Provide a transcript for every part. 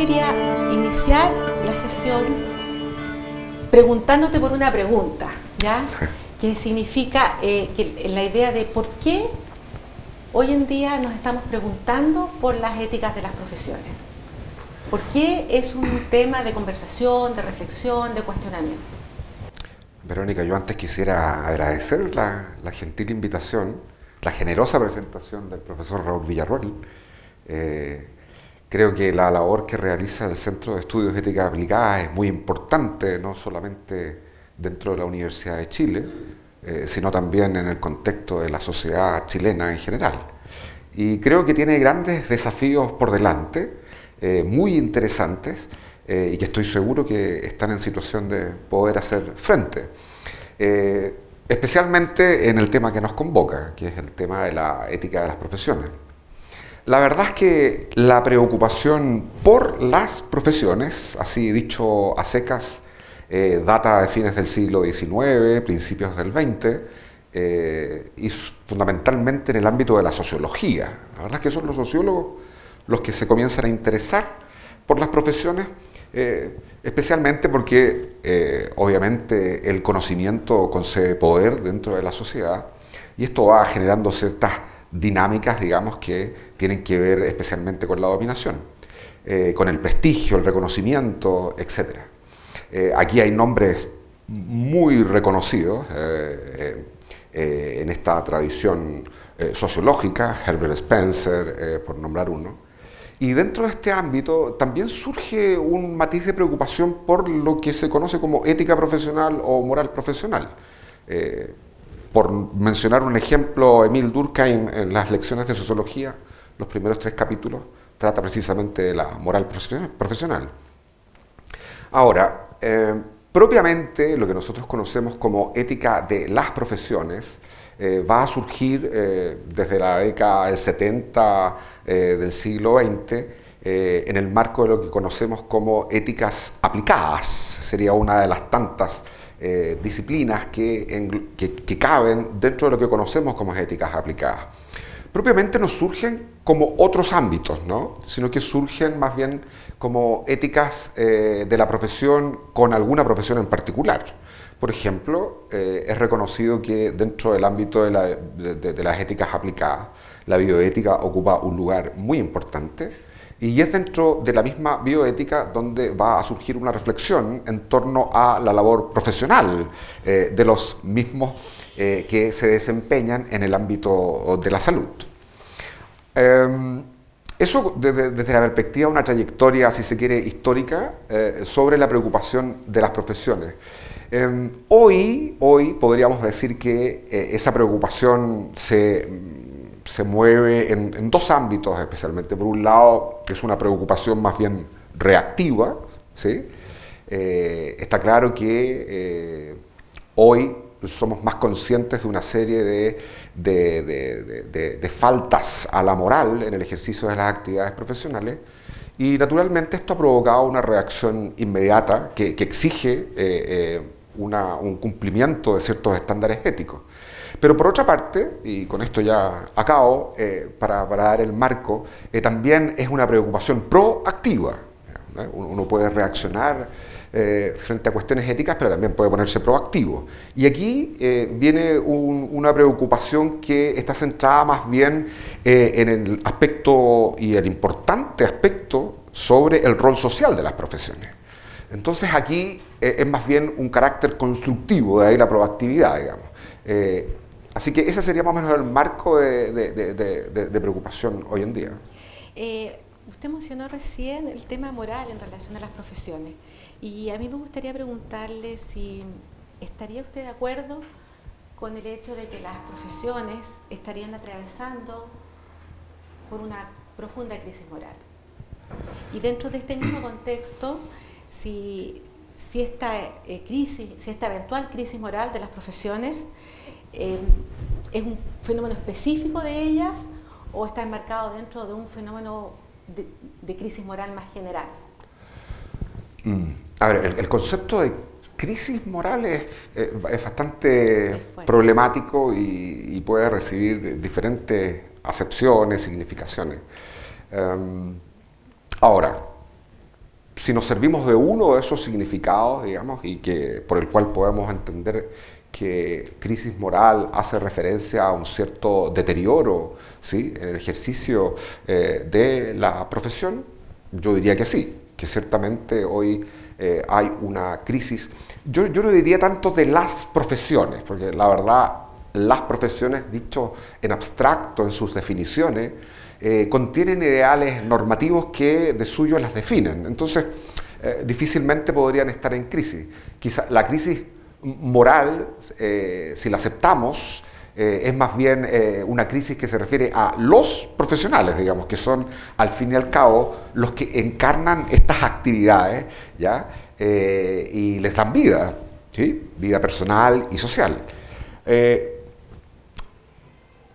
quería iniciar la sesión preguntándote por una pregunta, ¿ya? Que significa eh, que la idea de por qué hoy en día nos estamos preguntando por las éticas de las profesiones. ¿Por qué es un tema de conversación, de reflexión, de cuestionamiento? Verónica, yo antes quisiera agradecer la, gentil invitación, la generosa presentación del profesor Raúl Villarroel. Eh, creo que la labor que realiza el Centro de Estudios Éticas Aplicadas es muy importante, no solamente dentro de la Universidad de Chile, eh, sino también en el contexto de la sociedad chilena en general. Y creo que tiene grandes desafíos por delante eh, muy interesantes eh, y que estoy seguro que están en situación de poder hacer frente. Especialmente en el tema que nos convoca, que es el tema de la ética de las profesiones. La verdad es que la preocupación por las profesiones, así dicho a secas, data de fines del siglo XIX, principios del XX, y fundamentalmente en el ámbito de la sociología. La verdad es que son los sociólogos los que se comienzan a interesar por las profesiones, eh, especialmente porque eh, obviamente el conocimiento concede poder dentro de la sociedad y esto va generando ciertas dinámicas, digamos, que tienen que ver especialmente con la dominación, eh, con el prestigio, el reconocimiento, etc. aquí hay nombres muy reconocidos en esta tradición sociológica, Herbert Spencer, por nombrar uno, y dentro de este ámbito también surge un matiz de preocupación por lo que se conoce como ética profesional o moral profesional. Eh, por mencionar un ejemplo, Emil Durkheim en las lecciones de sociología, los primeros tres capítulos, trata precisamente de la moral profesional. Ahora, eh, propiamente lo que nosotros conocemos como ética de las profesiones eh, va a surgir desde la década del 70 eh, del siglo XX eh, en el marco de lo que conocemos como éticas aplicadas. Sería una de las tantas eh, disciplinas que, que, caben dentro de lo que conocemos como éticas aplicadas. Propiamente no surgen como otros ámbitos, ¿no? sino que surgen más bien como éticas de la profesión con alguna profesión en particular. Por ejemplo, es reconocido que dentro del ámbito de las éticas aplicadas, la bioética ocupa un lugar muy importante y es dentro de la misma bioética donde va a surgir una reflexión en torno a la labor profesional eh, de los mismos eh, que se desempeñan en el ámbito de la salud. Em, eso desde, la perspectiva de una trayectoria, si se quiere, histórica eh, sobre la preocupación de las profesiones. Em, hoy, hoy podríamos decir que esa preocupación se se mueve en, dos ámbitos especialmente. Por un lado, es una preocupación más bien reactiva, ¿sí? Eh, está claro que eh, hoy somos más conscientes de una serie de, de, faltas a la moral en el ejercicio de las actividades profesionales y naturalmente esto ha provocado una reacción inmediata que, exige eh, un cumplimiento de ciertos estándares éticos. Pero por otra parte, y con esto ya acabo, eh, para, dar el marco, eh, también es una preocupación proactiva. Uno puede reaccionar eh, frente a cuestiones éticas, pero también puede ponerse proactivo. Y aquí viene una preocupación que está centrada más bien en el aspecto y el importante aspecto sobre el rol social de las profesiones. Entonces aquí es más bien un carácter constructivo, de ahí la proactividad, digamos. Así que ese sería más o menos el marco de, preocupación hoy en día. Eh, usted mencionó recién el tema moral en relación a las profesiones y a mí me gustaría preguntarle si estaría usted de acuerdo con el hecho de que las profesiones estarían atravesando por una profunda crisis moral. Y dentro de este mismo contexto, si, si esta eh, crisis, si esta eventual crisis moral de las profesiones eh, ¿Es un fenómeno específico de ellas o está enmarcado dentro de un fenómeno de, crisis moral más general? Mm. A ver, el, concepto de crisis moral es, eh, bastante problemático y, puede recibir diferentes acepciones, significaciones. Em, ahora, si nos servimos de uno de esos significados, digamos, y que, por el cual podemos entender que crisis moral hace referencia a un cierto deterioro ¿sí? en el ejercicio eh, de la profesión, yo diría que sí, que ciertamente hoy eh, hay una crisis. Yo, yo no diría tanto de las profesiones, porque la verdad las profesiones, dicho en abstracto en sus definiciones, eh, contienen ideales normativos que de suyo las definen. Entonces, difícilmente podrían estar en crisis. Quizá la crisis moral, eh, si la aceptamos, es más bien una crisis que se refiere a los profesionales, digamos, que son al fin y al cabo los que encarnan estas actividades ¿ya? y les dan vida, ¿sí? vida personal y social.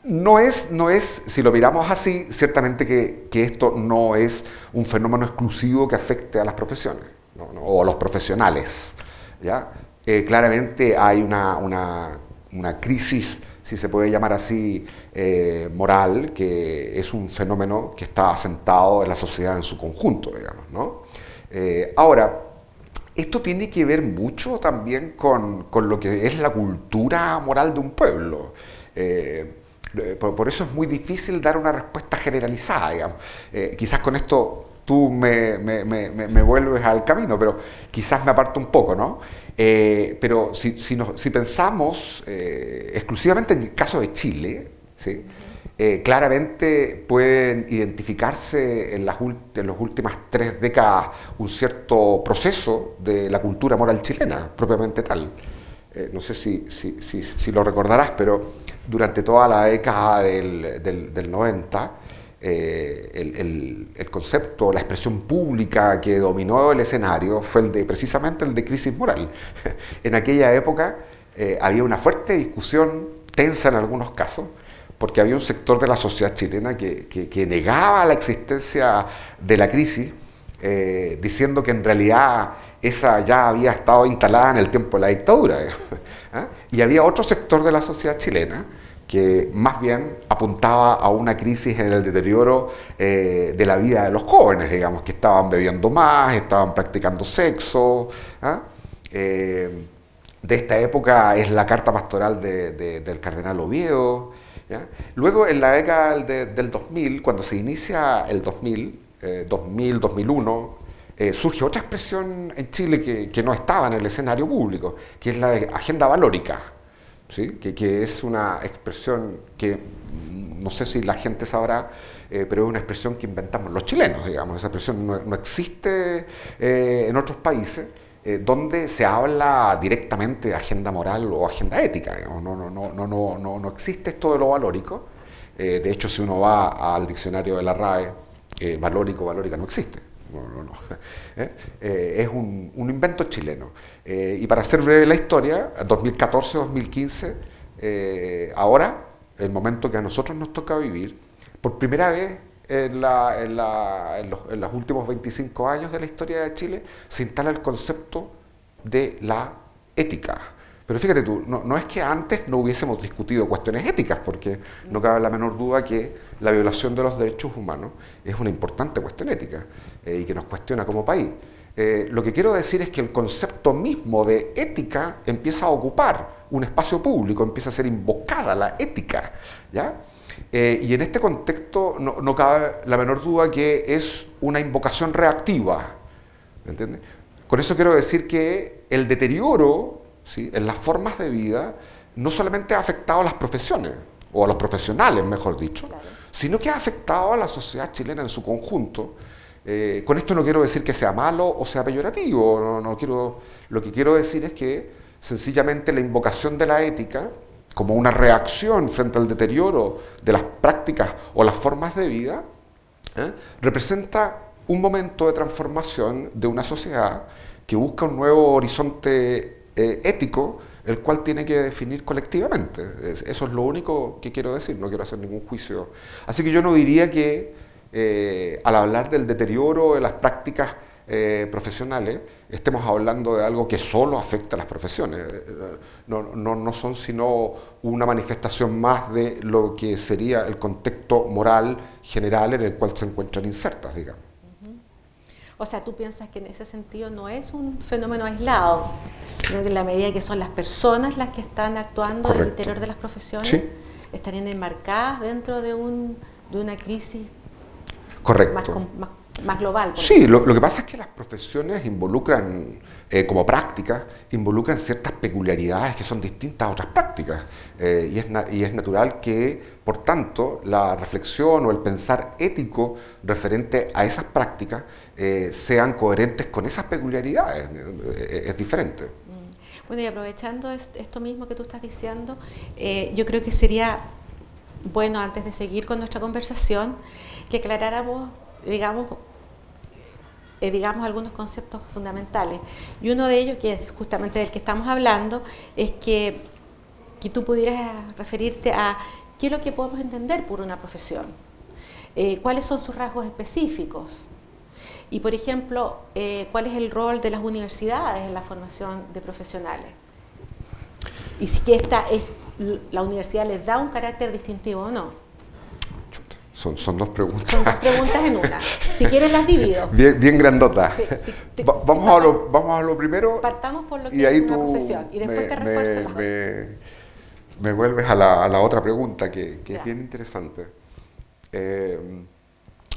No es, no es, si lo miramos así, ciertamente que, esto no es un fenómeno exclusivo que afecte a las profesiones o a los profesionales. ¿ya? Eh, claramente hay una, una, crisis, si se puede llamar así, eh, moral, que es un fenómeno que está asentado en la sociedad en su conjunto, digamos. ¿no? Eh, ahora, esto tiene que ver mucho también con, con, lo que es la cultura moral de un pueblo. Por, eso es muy difícil dar una respuesta generalizada, digamos. Quizás con esto tú me, vuelves al camino, pero quizás me aparto un poco, ¿no? Eh, pero si, si, pensamos exclusivamente en el caso de Chile, ¿sí? claramente pueden identificarse en las, en las últimas tres décadas un cierto proceso de la cultura moral chilena, propiamente tal. no sé si, si, lo recordarás, pero durante toda la década del, del, 90, eh, el, el, concepto, la expresión pública que dominó el escenario fue el de, precisamente el de crisis moral. en aquella época eh, había una fuerte discusión, tensa en algunos casos, porque había un sector de la sociedad chilena que, negaba la existencia de la crisis, eh, diciendo que en realidad esa ya había estado instalada en el tiempo de la dictadura. Y había otro sector de la sociedad chilena que más bien apuntaba a una crisis en el deterioro eh, de la vida de los jóvenes, digamos, que estaban bebiendo más, estaban practicando sexo. ¿ah? Eh, de esta época es la carta pastoral del cardenal Oviedo. Luego, en la década del 2000, cuando se inicia el 2000, 2000, 2001, eh, surge otra expresión en Chile que, no estaba en el escenario público, que es la agenda valórica, que, es una expresión que no sé si la gente sabrá, eh, pero es una expresión que inventamos los chilenos, digamos, esa expresión no, existe eh, en otros países. donde se habla directamente de agenda moral o agenda ética. No, no, no, no, no, no, no existe esto de lo valórico. de hecho, si uno va al diccionario de la RAE, valórico, valórica no existe. No, no, ¿Eh? Eh, es un, invento chileno. Eh, y para hacer breve la historia, 2014-2015, ahora, el momento que a nosotros nos toca vivir, por primera vez en, los, últimos 25 años de la historia de Chile, se instala el concepto de la ética. Pero fíjate tú, no, es que antes no hubiésemos discutido cuestiones éticas, porque no cabe la menor duda que la violación de los derechos humanos es una importante cuestión ética eh, y que nos cuestiona como país. Eh, lo que quiero decir es que el concepto mismo de ética empieza a ocupar un espacio público, empieza a ser invocada la ética. ¿ya? Eh, y en este contexto no, no, cabe la menor duda que es una invocación reactiva. ¿me Con eso quiero decir que el deterioro en las formas de vida no solamente ha afectado a las profesiones, o a los profesionales, mejor dicho, sino que ha afectado a la sociedad chilena en su conjunto. Eh, con esto no quiero decir que sea malo o sea peyorativo, no, quiero, lo que quiero decir es que sencillamente la invocación de la ética como una reacción frente al deterioro de las prácticas o las formas de vida, ¿eh? representa un momento de transformación de una sociedad que busca un nuevo horizonte eh, ético, el cual tiene que definir colectivamente. Eso es lo único que quiero decir, no quiero hacer ningún juicio. Así que yo no diría que eh, al hablar del deterioro de las prácticas eh, profesionales, estemos hablando de algo que solo afecta a las profesiones. No, no, no, son sino una manifestación más de lo que sería el contexto moral general en el cual se encuentran insertas, digamos. O sea, tú piensas que en ese sentido no es un fenómeno aislado, sino que en la medida que son las personas las que están actuando en el interior de las profesiones, estarían enmarcadas dentro de, un, de una crisis Correcto. Más, más, global. Sí, lo, que pasa es que las profesiones involucran, eh, como prácticas, involucran ciertas peculiaridades que son distintas a otras prácticas. Eh, y, es y, es natural que, por tanto, la reflexión o el pensar ético referente a esas prácticas eh, sean coherentes con esas peculiaridades. es diferente. Mm. Bueno, y aprovechando esto mismo que tú estás diciendo, yo creo que sería bueno, antes de seguir con nuestra conversación, que aclaráramos, digamos, eh, digamos, algunos conceptos fundamentales. Y uno de ellos, que es justamente del que estamos hablando, es que, que tú pudieras referirte a qué es lo que podemos entender por una profesión, eh, cuáles son sus rasgos específicos. Y, por ejemplo, eh, cuál es el rol de las universidades en la formación de profesionales. Y si esta es, la universidad les da un carácter distintivo o no. Son, son dos preguntas. Son dos preguntas en una. Si quieres las divido. Bien, bien grandotas. vamos, a lo, vamos a lo primero. Partamos por lo que es una profesión y después te refuerzo me, me, vuelves a la, a la, otra pregunta que, que es bien interesante. Eh,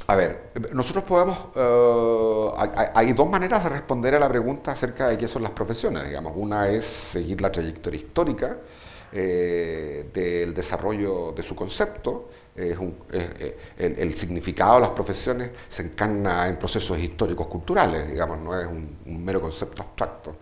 a ver, nosotros podemos, eh, hay, dos maneras de responder a la pregunta acerca de qué son las profesiones, digamos. Una es seguir la trayectoria histórica eh, del desarrollo de su concepto, el, significado de las profesiones se encarna en procesos históricos culturales, digamos, no es un, mero concepto abstracto.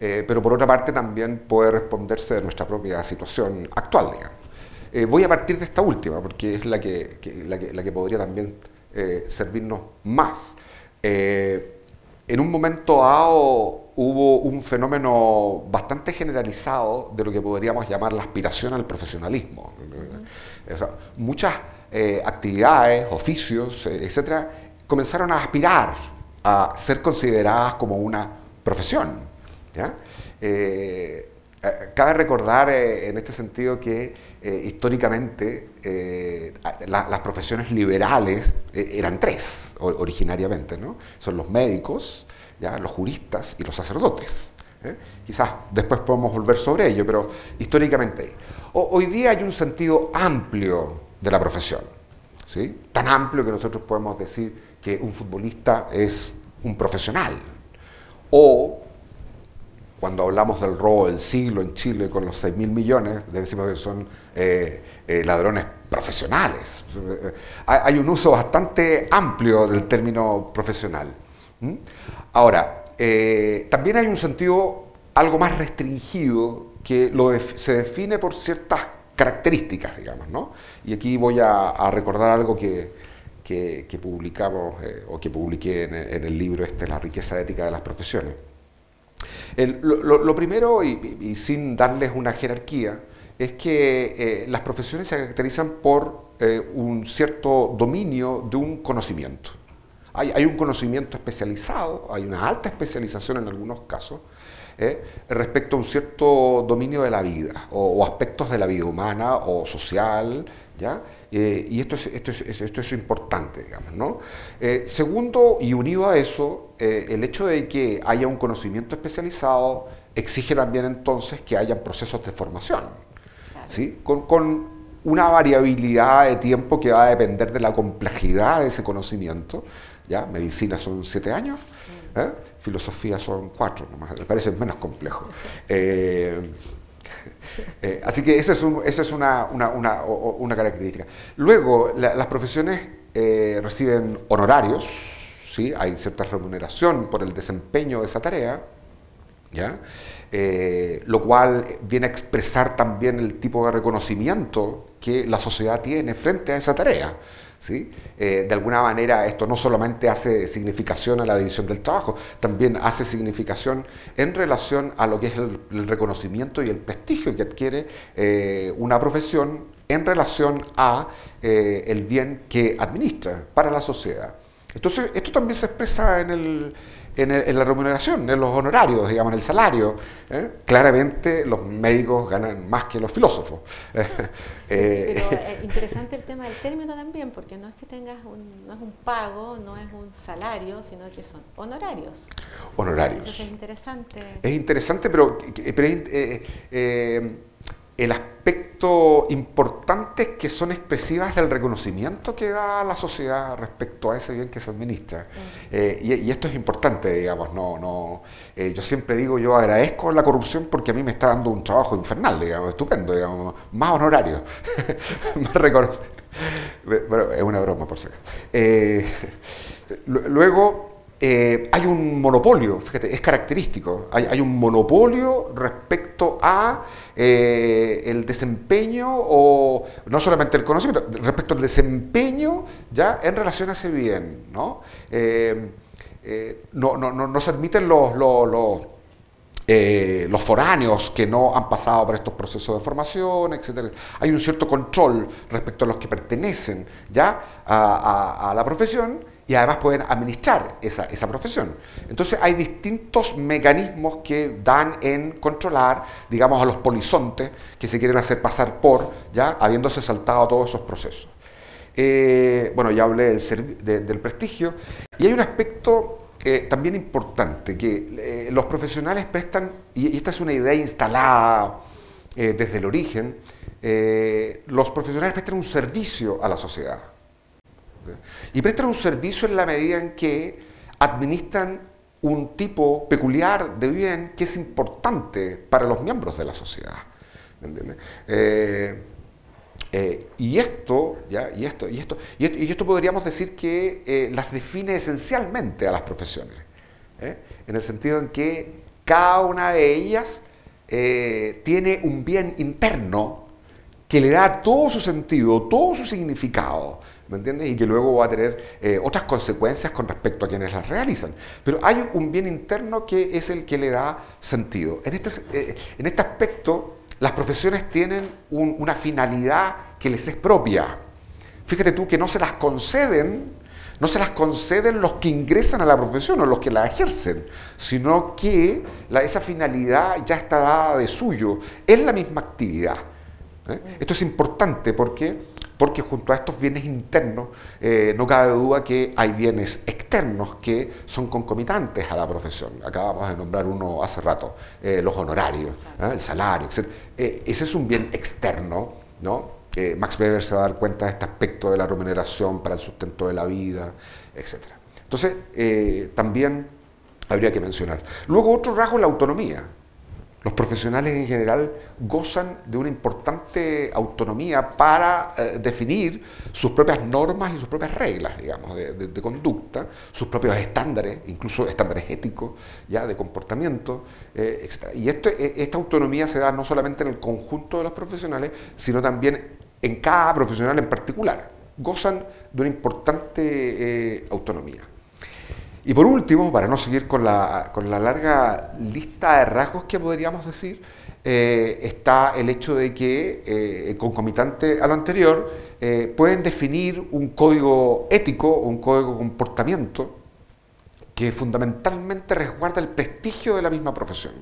Eh, pero por otra parte también puede responderse de nuestra propia situación actual, digamos. voy a partir de esta última, porque es la que, la que, la que podría también eh, servirnos más. Eh, en un momento dado hubo un fenómeno bastante generalizado de lo que podríamos llamar la aspiración al profesionalismo. Muchas eh, actividades, oficios, etcétera, comenzaron a aspirar a ser consideradas como una profesión. cabe recordar en este sentido que eh, históricamente eh, las profesiones liberales eh, eran tres originariamente, ¿no? Son los médicos, ¿ya? los juristas y los sacerdotes. Quizás después podemos volver sobre ello, pero históricamente. hoy día hay un sentido amplio de la profesión, ¿sí? tan amplio que nosotros podemos decir que un futbolista es un profesional, o cuando hablamos del robo del siglo en Chile con los 6 mil millones, decimos que son eh, eh, ladrones profesionales. Hay un uso bastante amplio del término profesional. Ahora, eh, también hay un sentido algo más restringido que se define por ciertas características, digamos, ¿no? Y aquí voy a, recordar algo que, publicamos o que publiqué en, el libro este, La riqueza ética de las profesiones lo, primero, y, sin darles una jerarquía, es que eh, las profesiones se caracterizan por eh, un cierto dominio de un conocimiento. Hay, un conocimiento especializado, hay una alta especialización en algunos casos, eh, respecto a un cierto dominio de la vida o, aspectos de la vida humana o social, ¿ya? Eh, y esto es, esto, es, esto es importante, digamos, ¿no? Eh, segundo, y unido a eso, el hecho de que haya un conocimiento especializado exige también entonces que haya procesos de formación, ¿sí? Con, con, una variabilidad de tiempo que va a depender de la complejidad de ese conocimiento, ¿ya? Medicina son siete años, mm. filosofía son cuatro, me parece menos complejo. Eh, así que esa es, es una, una, característica. Luego, las profesiones eh, reciben honorarios, ¿sí? hay cierta remuneración por el desempeño de esa tarea, ¿ya? Eh, lo cual viene a expresar también el tipo de reconocimiento que la sociedad tiene frente a esa tarea. Eh, de alguna manera esto no solamente hace significación a la división del trabajo, también hace significación en relación a lo que es el, reconocimiento y el prestigio que adquiere eh, una profesión en relación a eh, el bien que administra para la sociedad. Entonces, esto también se expresa en el, en, la remuneración, en los honorarios, digamos, en el salario. ¿eh? Claramente los médicos ganan más que los filósofos. Eh, Pero es interesante el tema del término también, porque no es que tengas un, no es un pago, no es un salario, sino que son honorarios. Honorarios. Eso es interesante. Es interesante, pero, pero eh, el aspecto importante es que son expresivas del reconocimiento que da la sociedad respecto a ese bien que se administra. Eh, y, esto es importante, digamos, no, no, eh, yo siempre digo, yo agradezco la corrupción porque a mí me está dando un trabajo infernal, digamos, estupendo, digamos, más honorario, más. Pero es una broma, por si acaso. Eh, luego, eh, hay un monopolio, fíjate, es característico, hay, un monopolio respecto a eh, el desempeño o no solamente el conocimiento, respecto al desempeño ya en relación a ese bien, ¿no? Eh, no, no, no, se admiten los, los, los foráneos que no han pasado por estos procesos de formación, etc. Hay un cierto control respecto a los que pertenecen ya a la profesión y además pueden administrar esa, esa, profesión. Entonces hay distintos mecanismos que dan en controlar, digamos, a los polizontes que se quieren hacer pasar por, ya habiéndose saltado todos esos procesos. Eh, bueno, ya hablé del, del, prestigio y hay un aspecto eh, también importante, que eh, los profesionales prestan, y, esta es una idea instalada desde el origen, los profesionales prestan un servicio a la sociedad. Y prestan un servicio en la medida en que administran un tipo peculiar de bien que es importante para los miembros de la sociedad. Eh, eh, y, esto, ¿ya? Y, esto, y, esto, y, esto, podríamos decir que eh, las define esencialmente a las profesiones, en el sentido en que cada una de ellas tiene un bien interno que le da todo su sentido, todo su significado, ¿me entiendes? Y que luego va a tener eh, otras consecuencias con respecto a quienes las realizan. Pero hay un bien interno que es el que le da sentido. En este, eh, en este aspecto, las profesiones tienen una finalidad que les es propia. Fíjate tú que no se las conceden no se las conceden los que ingresan a la profesión o los que la ejercen, sino que esa finalidad ya está dada de suyo, es la misma actividad. ¿eh? Esto es importante porque porque junto a estos bienes internos eh, no cabe duda que hay bienes externos que son concomitantes a la profesión. Acabamos de nombrar uno hace rato, eh, los honorarios, ¿eh? el salario, etc. ese es un bien externo, ¿no? Max Weber se va a dar cuenta de este aspecto de la remuneración para el sustento de la vida, etc. Entonces, también habría que mencionar. Luego otro rasgo es la autonomía. Los profesionales en general gozan de una importante autonomía para eh, definir sus propias normas y sus propias reglas, digamos, de, conducta, sus propios estándares, incluso estándares éticos, ya de comportamiento, eh, etc. Y esto, e, esta autonomía se da no solamente en el conjunto de los profesionales, sino también en cada profesional en particular. Gozan de una importante eh, autonomía. Y por último, para no seguir con la, con la larga lista de rasgos que podríamos decir, eh, está el hecho de que, eh, concomitante a lo anterior, eh, pueden definir un código ético o un código de comportamiento que fundamentalmente resguarda el prestigio de la misma profesión.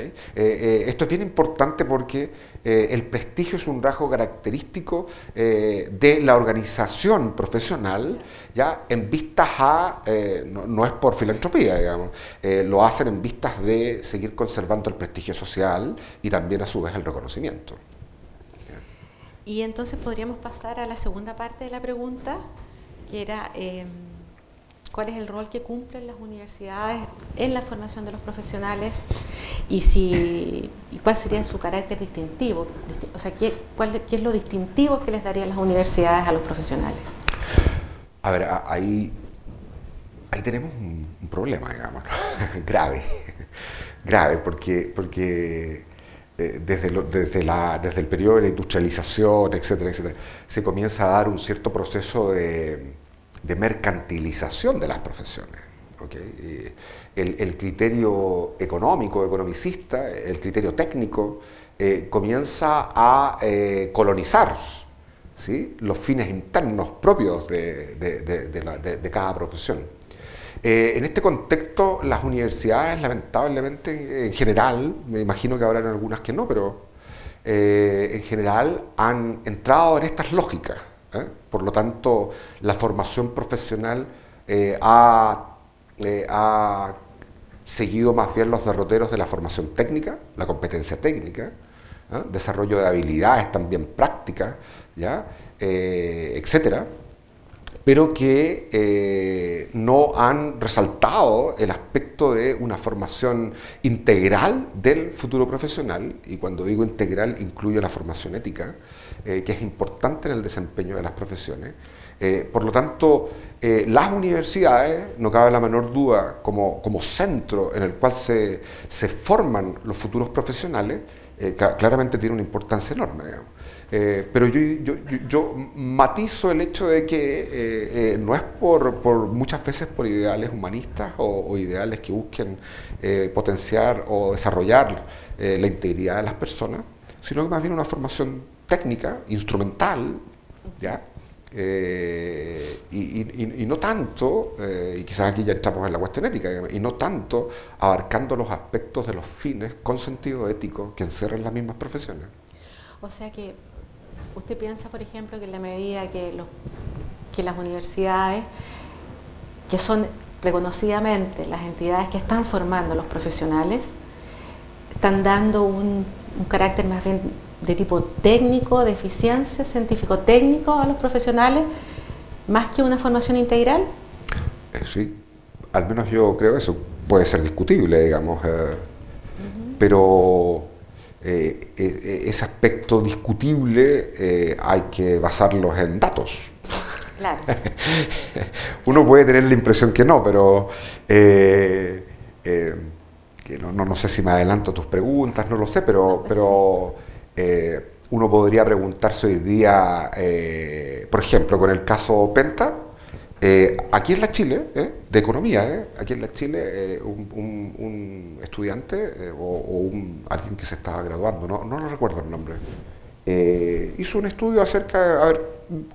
Eh, eh, esto es bien importante porque eh, el prestigio es un rasgo característico de la organización profesional, ya en vistas a, no, es por filantropía, digamos, lo hacen en vistas de seguir conservando el prestigio social y también a su vez el reconocimiento. Y entonces podríamos pasar a la segunda parte de la pregunta, que era em, cuál es el rol que cumplen las universidades en la formación de los profesionales y, si, cuál sería su carácter distintivo. O sea, ¿qué, cuál, ¿qué es lo distintivo que les darían las universidades a los profesionales? A ver, ahí, ahí tenemos un, problema, digamos, grave, grave, porque, porque eh, desde, desde, la, desde el periodo de la industrialización, etcétera, etcétera, se comienza a dar un cierto proceso de de mercantilización de las profesiones. El, criterio económico, economicista, el criterio técnico, eh, comienza a eh, colonizar los fines internos propios de, cada profesión. Eh, en este contexto, las universidades, lamentablemente, en general, me imagino que habrá algunas que no, pero eh, en general han entrado en estas lógicas. ¿Eh? Por lo tanto, la formación profesional ha, ha seguido más bien los derroteros de la formación técnica, la competencia técnica, desarrollo de habilidades también prácticas, ¿ya? etcétera pero que eh, no han resaltado el aspecto de una formación integral del futuro profesional, y cuando digo integral incluyo la formación ética, eh, que es importante en el desempeño de las profesiones. Eh, por lo tanto, las universidades, no cabe la menor duda, como, como centro en el cual se, se forman los futuros profesionales, claramente tiene una importancia enorme. Eh, pero yo, yo, yo, matizo el hecho de que eh, eh, no es por, por, muchas veces por ideales humanistas o, ideales que busquen potenciar o desarrollar la integridad de las personas, sino que más bien una formación técnica, instrumental, ¿ya? Y, y, no tanto, y quizás aquí ya entramos en la cuestión ética, y no tanto abarcando los aspectos de los fines con sentido ético que encierran las mismas profesiones. O sea que ¿Usted piensa, por ejemplo, que en la medida que, los, que las universidades, que son reconocidamente las entidades que están formando los profesionales, están dando un, carácter más bien de tipo técnico, de eficiencia, científico-técnico a los profesionales, más que una formación integral? Eh, sí, al menos yo creo eso. Puede ser discutible, digamos, eh, pero eh, eh, ese aspecto discutible eh, hay que basarlos en datos. Claro. Uno puede tener la impresión que no, pero que no, no, sé si me adelanto tus preguntas, no lo sé, pero, pues pero uno podría preguntarse hoy día, por ejemplo, con el caso Penta, eh, aquí en la Chile, eh, de economía, eh, aquí en la Chile, un, estudiante o, alguien que se estaba graduando, no, no, recuerdo el nombre, hizo un estudio acerca de a ver,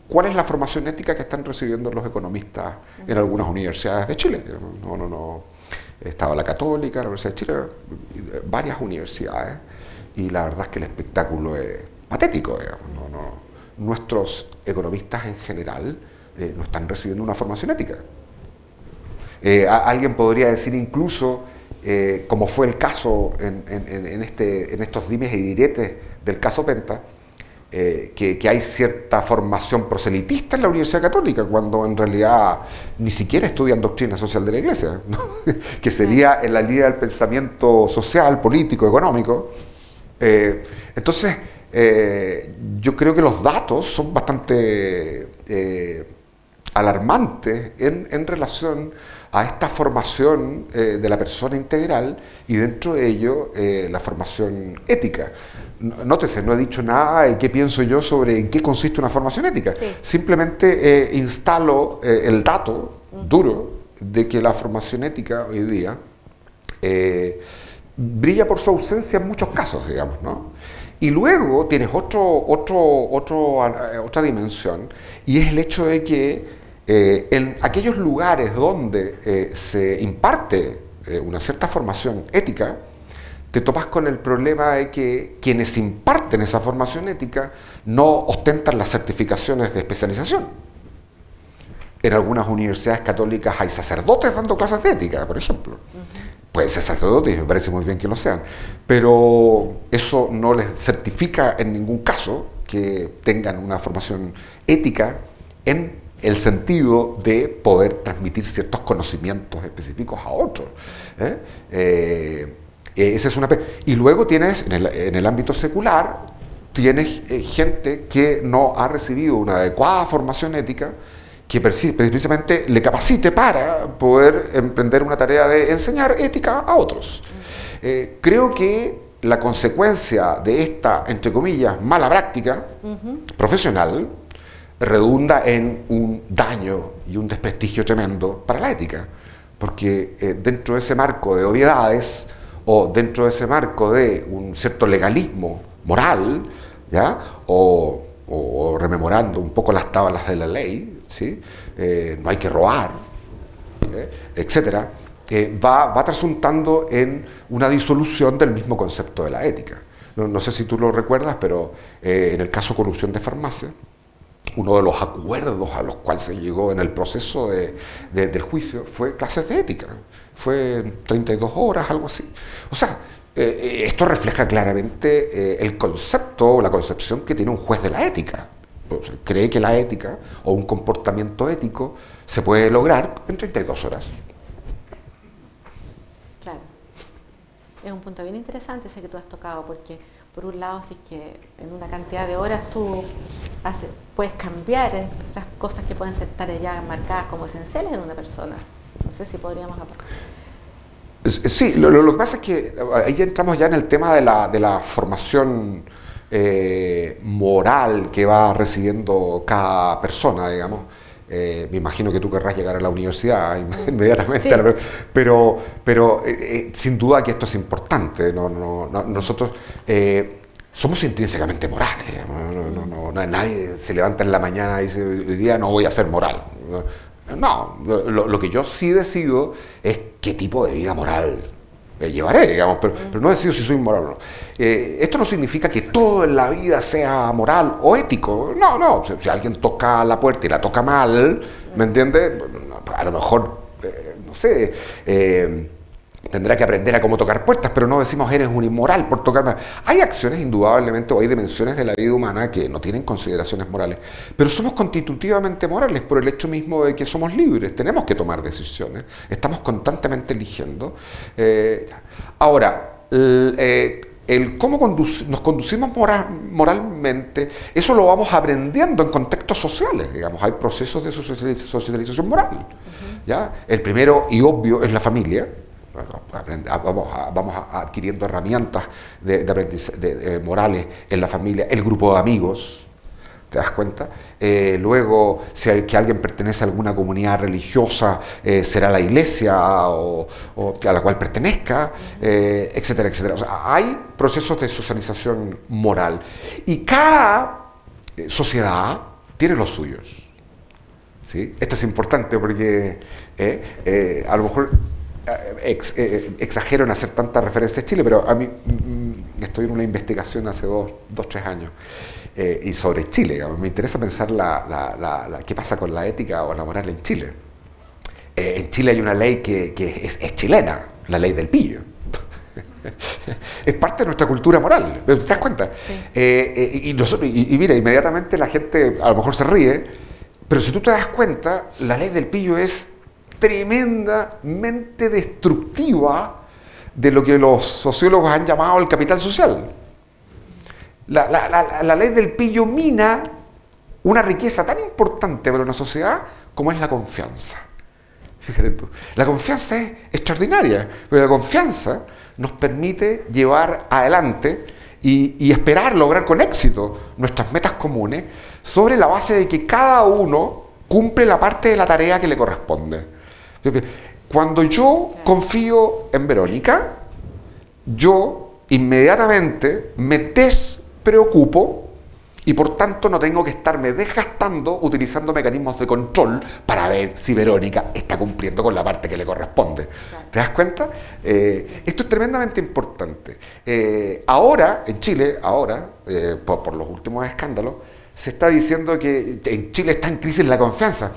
cuál es la formación ética que están recibiendo los economistas en algunas universidades de Chile. No, no, no. Estaba la Católica, la Universidad de Chile, varias universidades, y la verdad es que el espectáculo es patético. No, no. Nuestros economistas en general eh, no están recibiendo una formación ética. Eh, alguien podría decir incluso, eh, como fue el caso en, este, en, estos dimes y diretes del caso Penta, que, hay cierta formación proselitista en la Universidad Católica, cuando en realidad ni siquiera estudian doctrina social de la Iglesia, que sería en la línea del pensamiento social, político, económico. Entonces, yo creo que los datos son bastante alarmante en, relación a esta formación eh, de la persona integral y dentro de ello eh, la formación ética. Nótese, no he dicho nada de qué pienso yo sobre en qué consiste una formación ética. Simplemente eh, instalo el dato duro de que la formación ética hoy día brilla por su ausencia en muchos casos, digamos, ¿no? Y luego tienes otro, otro, otro, otra dimensión, y es el hecho de que eh, en aquellos lugares donde eh, se imparte eh, una cierta formación ética, te topas con el problema de que quienes imparten esa formación ética no ostentan las certificaciones de especialización. En algunas universidades católicas hay sacerdotes dando clases de ética, por ejemplo. Pueden ser sacerdotes, me parece muy bien que lo sean, pero eso no les certifica en ningún caso que tengan una formación ética en el sentido de poder transmitir ciertos conocimientos específicos a otros. ¿eh? Eh, esa es una y luego tienes, en el, ámbito secular, tienes eh, gente que no ha recibido una adecuada formación ética que precisamente le capacite para poder emprender una tarea de enseñar ética a otros. creo que la consecuencia de esta, entre comillas, mala práctica profesional, redunda en un daño y un desprestigio tremendo para la ética, porque eh, dentro de ese marco de obviedades o dentro de ese marco de un cierto legalismo moral, ¿ya? O, rememorando un poco las tablas de la ley, Eh, no hay que robar, ¿eh? etcétera, va, va trasuntando en una disolución del mismo concepto de la ética. No, sé si tú lo recuerdas, pero eh, en el caso corrupción de farmacia, uno de los acuerdos a los cuales se llegó en el proceso de, del juicio fue clases de ética. Fue 32 horas, algo así. O sea, eh, esto refleja claramente el concepto o la concepción que tiene un juez de la ética. Cree que la ética o un comportamiento ético se puede lograr en 32 horas. es un punto bien interesante ese que tú has tocado, porque por un lado, si es que en una cantidad de horas tú puedes cambiar esas cosas que pueden ser tareas ya marcadas como esenciales en una persona. No sé si podríamos Sí, lo, que pasa es que ahí entramos ya en el tema de la, de la formación eh, moral que va recibiendo cada persona, digamos. Eh, me imagino que tú querrás llegar a la universidad inmediatamente, pero, pero eh, sin duda que esto es importante. No, nosotros somos intrínsecamente morales. No, nadie se levanta en la mañana y dice, hoy día no voy a ser moral. No, lo, lo que yo sí decido es qué tipo de vida moral llevaré, digamos, pero, pero, no decido si soy moral o no. Eh, esto no significa que todo en la vida sea moral o ético. No, no. Si, alguien toca la puerta y la toca mal, ¿me entiendes? A lo mejor, eh, no sé. Eh, tendrá que aprender a cómo tocar puertas, pero no decimos eres un inmoral por tocar Hay acciones indudablemente o hay dimensiones de la vida humana que no tienen consideraciones morales, pero somos constitutivamente morales por el hecho mismo de que somos libres, tenemos que tomar decisiones, estamos constantemente eligiendo. Eh, ahora, eh, el, cómo nos conducimos moralmente, eso lo vamos aprendiendo en contextos sociales, digamos, hay procesos de socialización moral. ¿ya? El primero y obvio es la familia, vamos, adquiriendo herramientas de, de, morales en la familia, el grupo de amigos, ¿te das cuenta? Eh, luego, si que alguien pertenece a alguna comunidad religiosa, eh, será la iglesia o, a la cual pertenezca, eh, etcétera, etcétera. Hay procesos de socialización moral y cada sociedad tiene los suyos. ¿sí? Esto es importante porque a lo mejor eh, eh, exagero en hacer tantas referencias a Chile, pero a mí mm, estoy en una investigación hace dos, dos tres años eh, y sobre Chile. Me interesa pensar la, qué pasa con la ética o la moral en Chile. en Chile hay una ley que, es, chilena, la ley del pillo. es parte de nuestra cultura moral, ¿te das cuenta? y, y, mira, inmediatamente la gente a lo mejor se ríe, pero si tú te das cuenta, la ley del pillo es tremendamente destructiva de lo que los sociólogos han llamado el capital social. La, ley del pillo mina una riqueza tan importante para una sociedad como es la confianza. Fíjate tú, la confianza es extraordinaria, pero la confianza nos permite llevar adelante y, y esperar lograr con éxito nuestras metas comunes sobre la base de que cada uno cumple la parte de la tarea que le corresponde. Cuando yo confío en Verónica, yo inmediatamente me despreocupo y por tanto no tengo que estarme desgastando utilizando mecanismos de control para ver si Verónica está cumpliendo con la parte que le corresponde. ¿Te das cuenta? Eh, esto es tremendamente importante. Eh, ahora, en Chile, ahora, eh, por los últimos escándalos, se está diciendo que en Chile está en crisis la confianza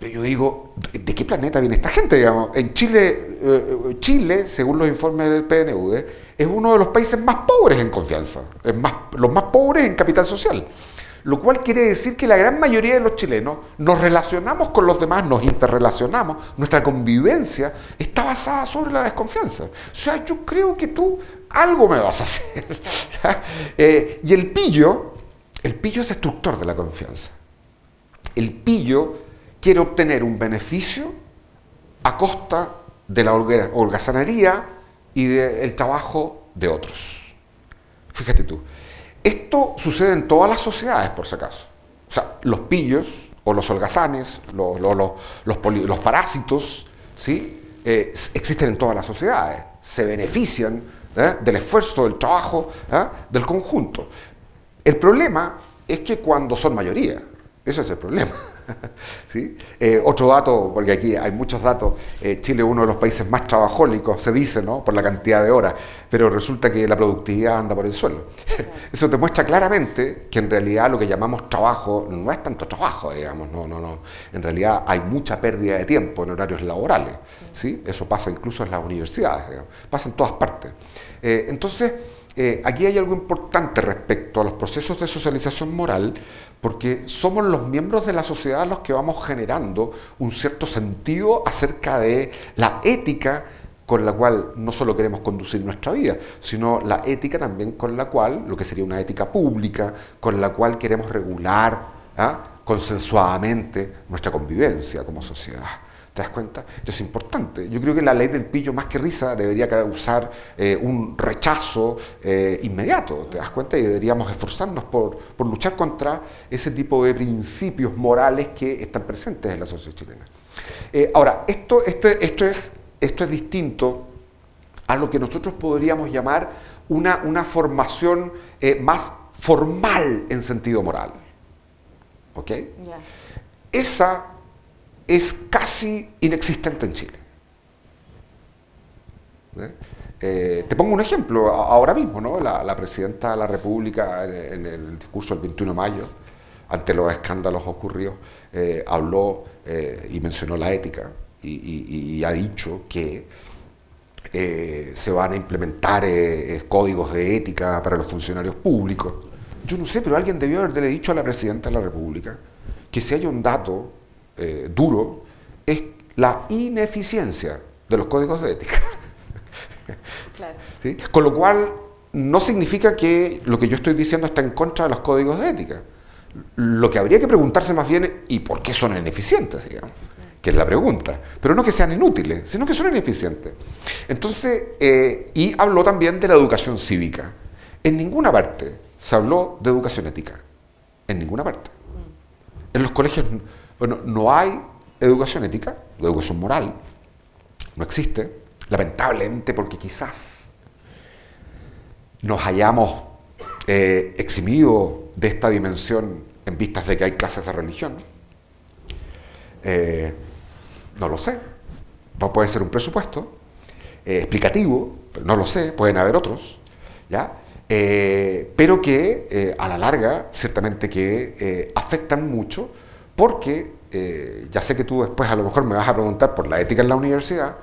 yo digo, ¿de qué planeta viene esta gente? Digamos? En Chile, eh, Chile, según los informes del PNUD, es uno de los países más pobres en confianza, los más pobres en capital social. Lo cual quiere decir que la gran mayoría de los chilenos nos relacionamos con los demás, nos interrelacionamos, nuestra convivencia está basada sobre la desconfianza. O sea, yo creo que tú algo me vas a hacer. Eh, y el pillo, el pillo es destructor de la confianza. El pillo quiere obtener un beneficio a costa de la holgazanería y del trabajo de otros. Fíjate tú. Esto sucede en todas las sociedades, por si acaso. O sea, los pillos o los holgazanes, los, los, parásitos, ¿sí? Eh, existen en todas las sociedades. Se benefician ¿eh? del esfuerzo, del trabajo, ¿eh? del conjunto. El problema es que cuando son mayoría, Eso es el problema. ¿Sí? Eh, otro dato, porque aquí hay muchos datos, eh, Chile es uno de los países más trabajólicos, se dice, ¿no? por la cantidad de horas, pero resulta que la productividad anda por el suelo. Eso te muestra claramente que en realidad lo que llamamos trabajo no es tanto trabajo, digamos, no, no, no. En realidad hay mucha pérdida de tiempo en horarios laborales, ¿sí? Eso pasa incluso en las universidades, pasa en todas partes. Eh, entonces, eh, aquí hay algo importante respecto a los procesos de socialización moral, porque somos los miembros de la sociedad los que vamos generando un cierto sentido acerca de la ética con la cual no solo queremos conducir nuestra vida, sino la ética también con la cual, lo que sería una ética pública, con la cual queremos regular ¿ah? consensuadamente nuestra convivencia como sociedad. ¿Te das cuenta? Esto es importante. Yo creo que la ley del pillo, más que risa, debería causar eh, un rechazo eh, inmediato. ¿Te das cuenta? Y deberíamos esforzarnos por, luchar contra ese tipo de principios morales que están presentes en la sociedad chilena. Eh, ahora, esto, esto, esto, es, esto es distinto a lo que nosotros podríamos llamar una, una formación más formal en sentido moral. ¿Ok? Esa es casi inexistente en Chile. ¿Eh? Eh, te pongo un ejemplo, ahora mismo, ¿no? la, presidenta de la República en, el discurso del 21 de mayo, ante los escándalos ocurridos, eh, habló y mencionó la ética y, ha dicho que se van a implementar códigos de ética para los funcionarios públicos. Yo no sé, pero alguien debió haberle dicho a la presidenta de la República que si hay un dato eh, duro es la ineficiencia de los códigos de ética. Con lo cual, no significa que lo que yo estoy diciendo está en contra de los códigos de ética. Lo que habría que preguntarse más bien es, ¿y por qué son ineficientes? Digamos, que es la pregunta. Pero no que sean inútiles, sino que son ineficientes. Entonces, eh, y habló también de la educación cívica. En ninguna parte se habló de educación ética. En ninguna parte. Mm. En los colegios bueno, no hay educación ética, educación moral, no existe, lamentablemente porque quizás nos hayamos eh, eximido de esta dimensión en vistas de que hay clases de religión. Eh, no lo sé, puede ser un presupuesto eh, explicativo, no lo sé, pueden haber otros, ¿ya? pero que a la larga ciertamente que afectan mucho porque eh, ya sé que tú después a lo mejor me vas a preguntar por la ética en la universidad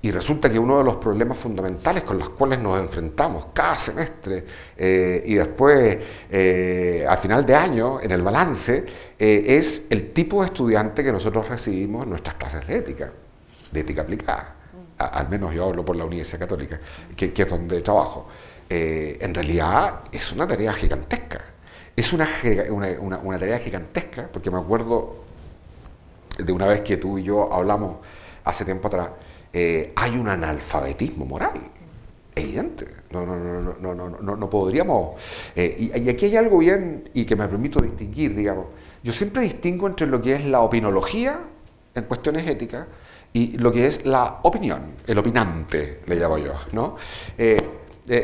y resulta que uno de los problemas fundamentales con los cuales nos enfrentamos cada semestre eh, y después eh, al final de año en el balance es el tipo de estudiante que nosotros recibimos en nuestras clases de ética, de ética aplicada. al menos yo hablo por la Universidad Católica, que, es donde trabajo. en realidad es una tarea gigantesca es una, una, tarea gigantesca, porque me acuerdo de una vez que tú y yo hablamos hace tiempo atrás, eh, hay un analfabetismo moral, evidente. No, no, no, no, no, no, no podríamos. Eh, y, aquí hay algo bien y que me permito distinguir, digamos. Yo siempre distingo entre lo que es la opinología en cuestiones éticas y lo que es la opinión, el opinante, le llamo yo. ¿no? Eh,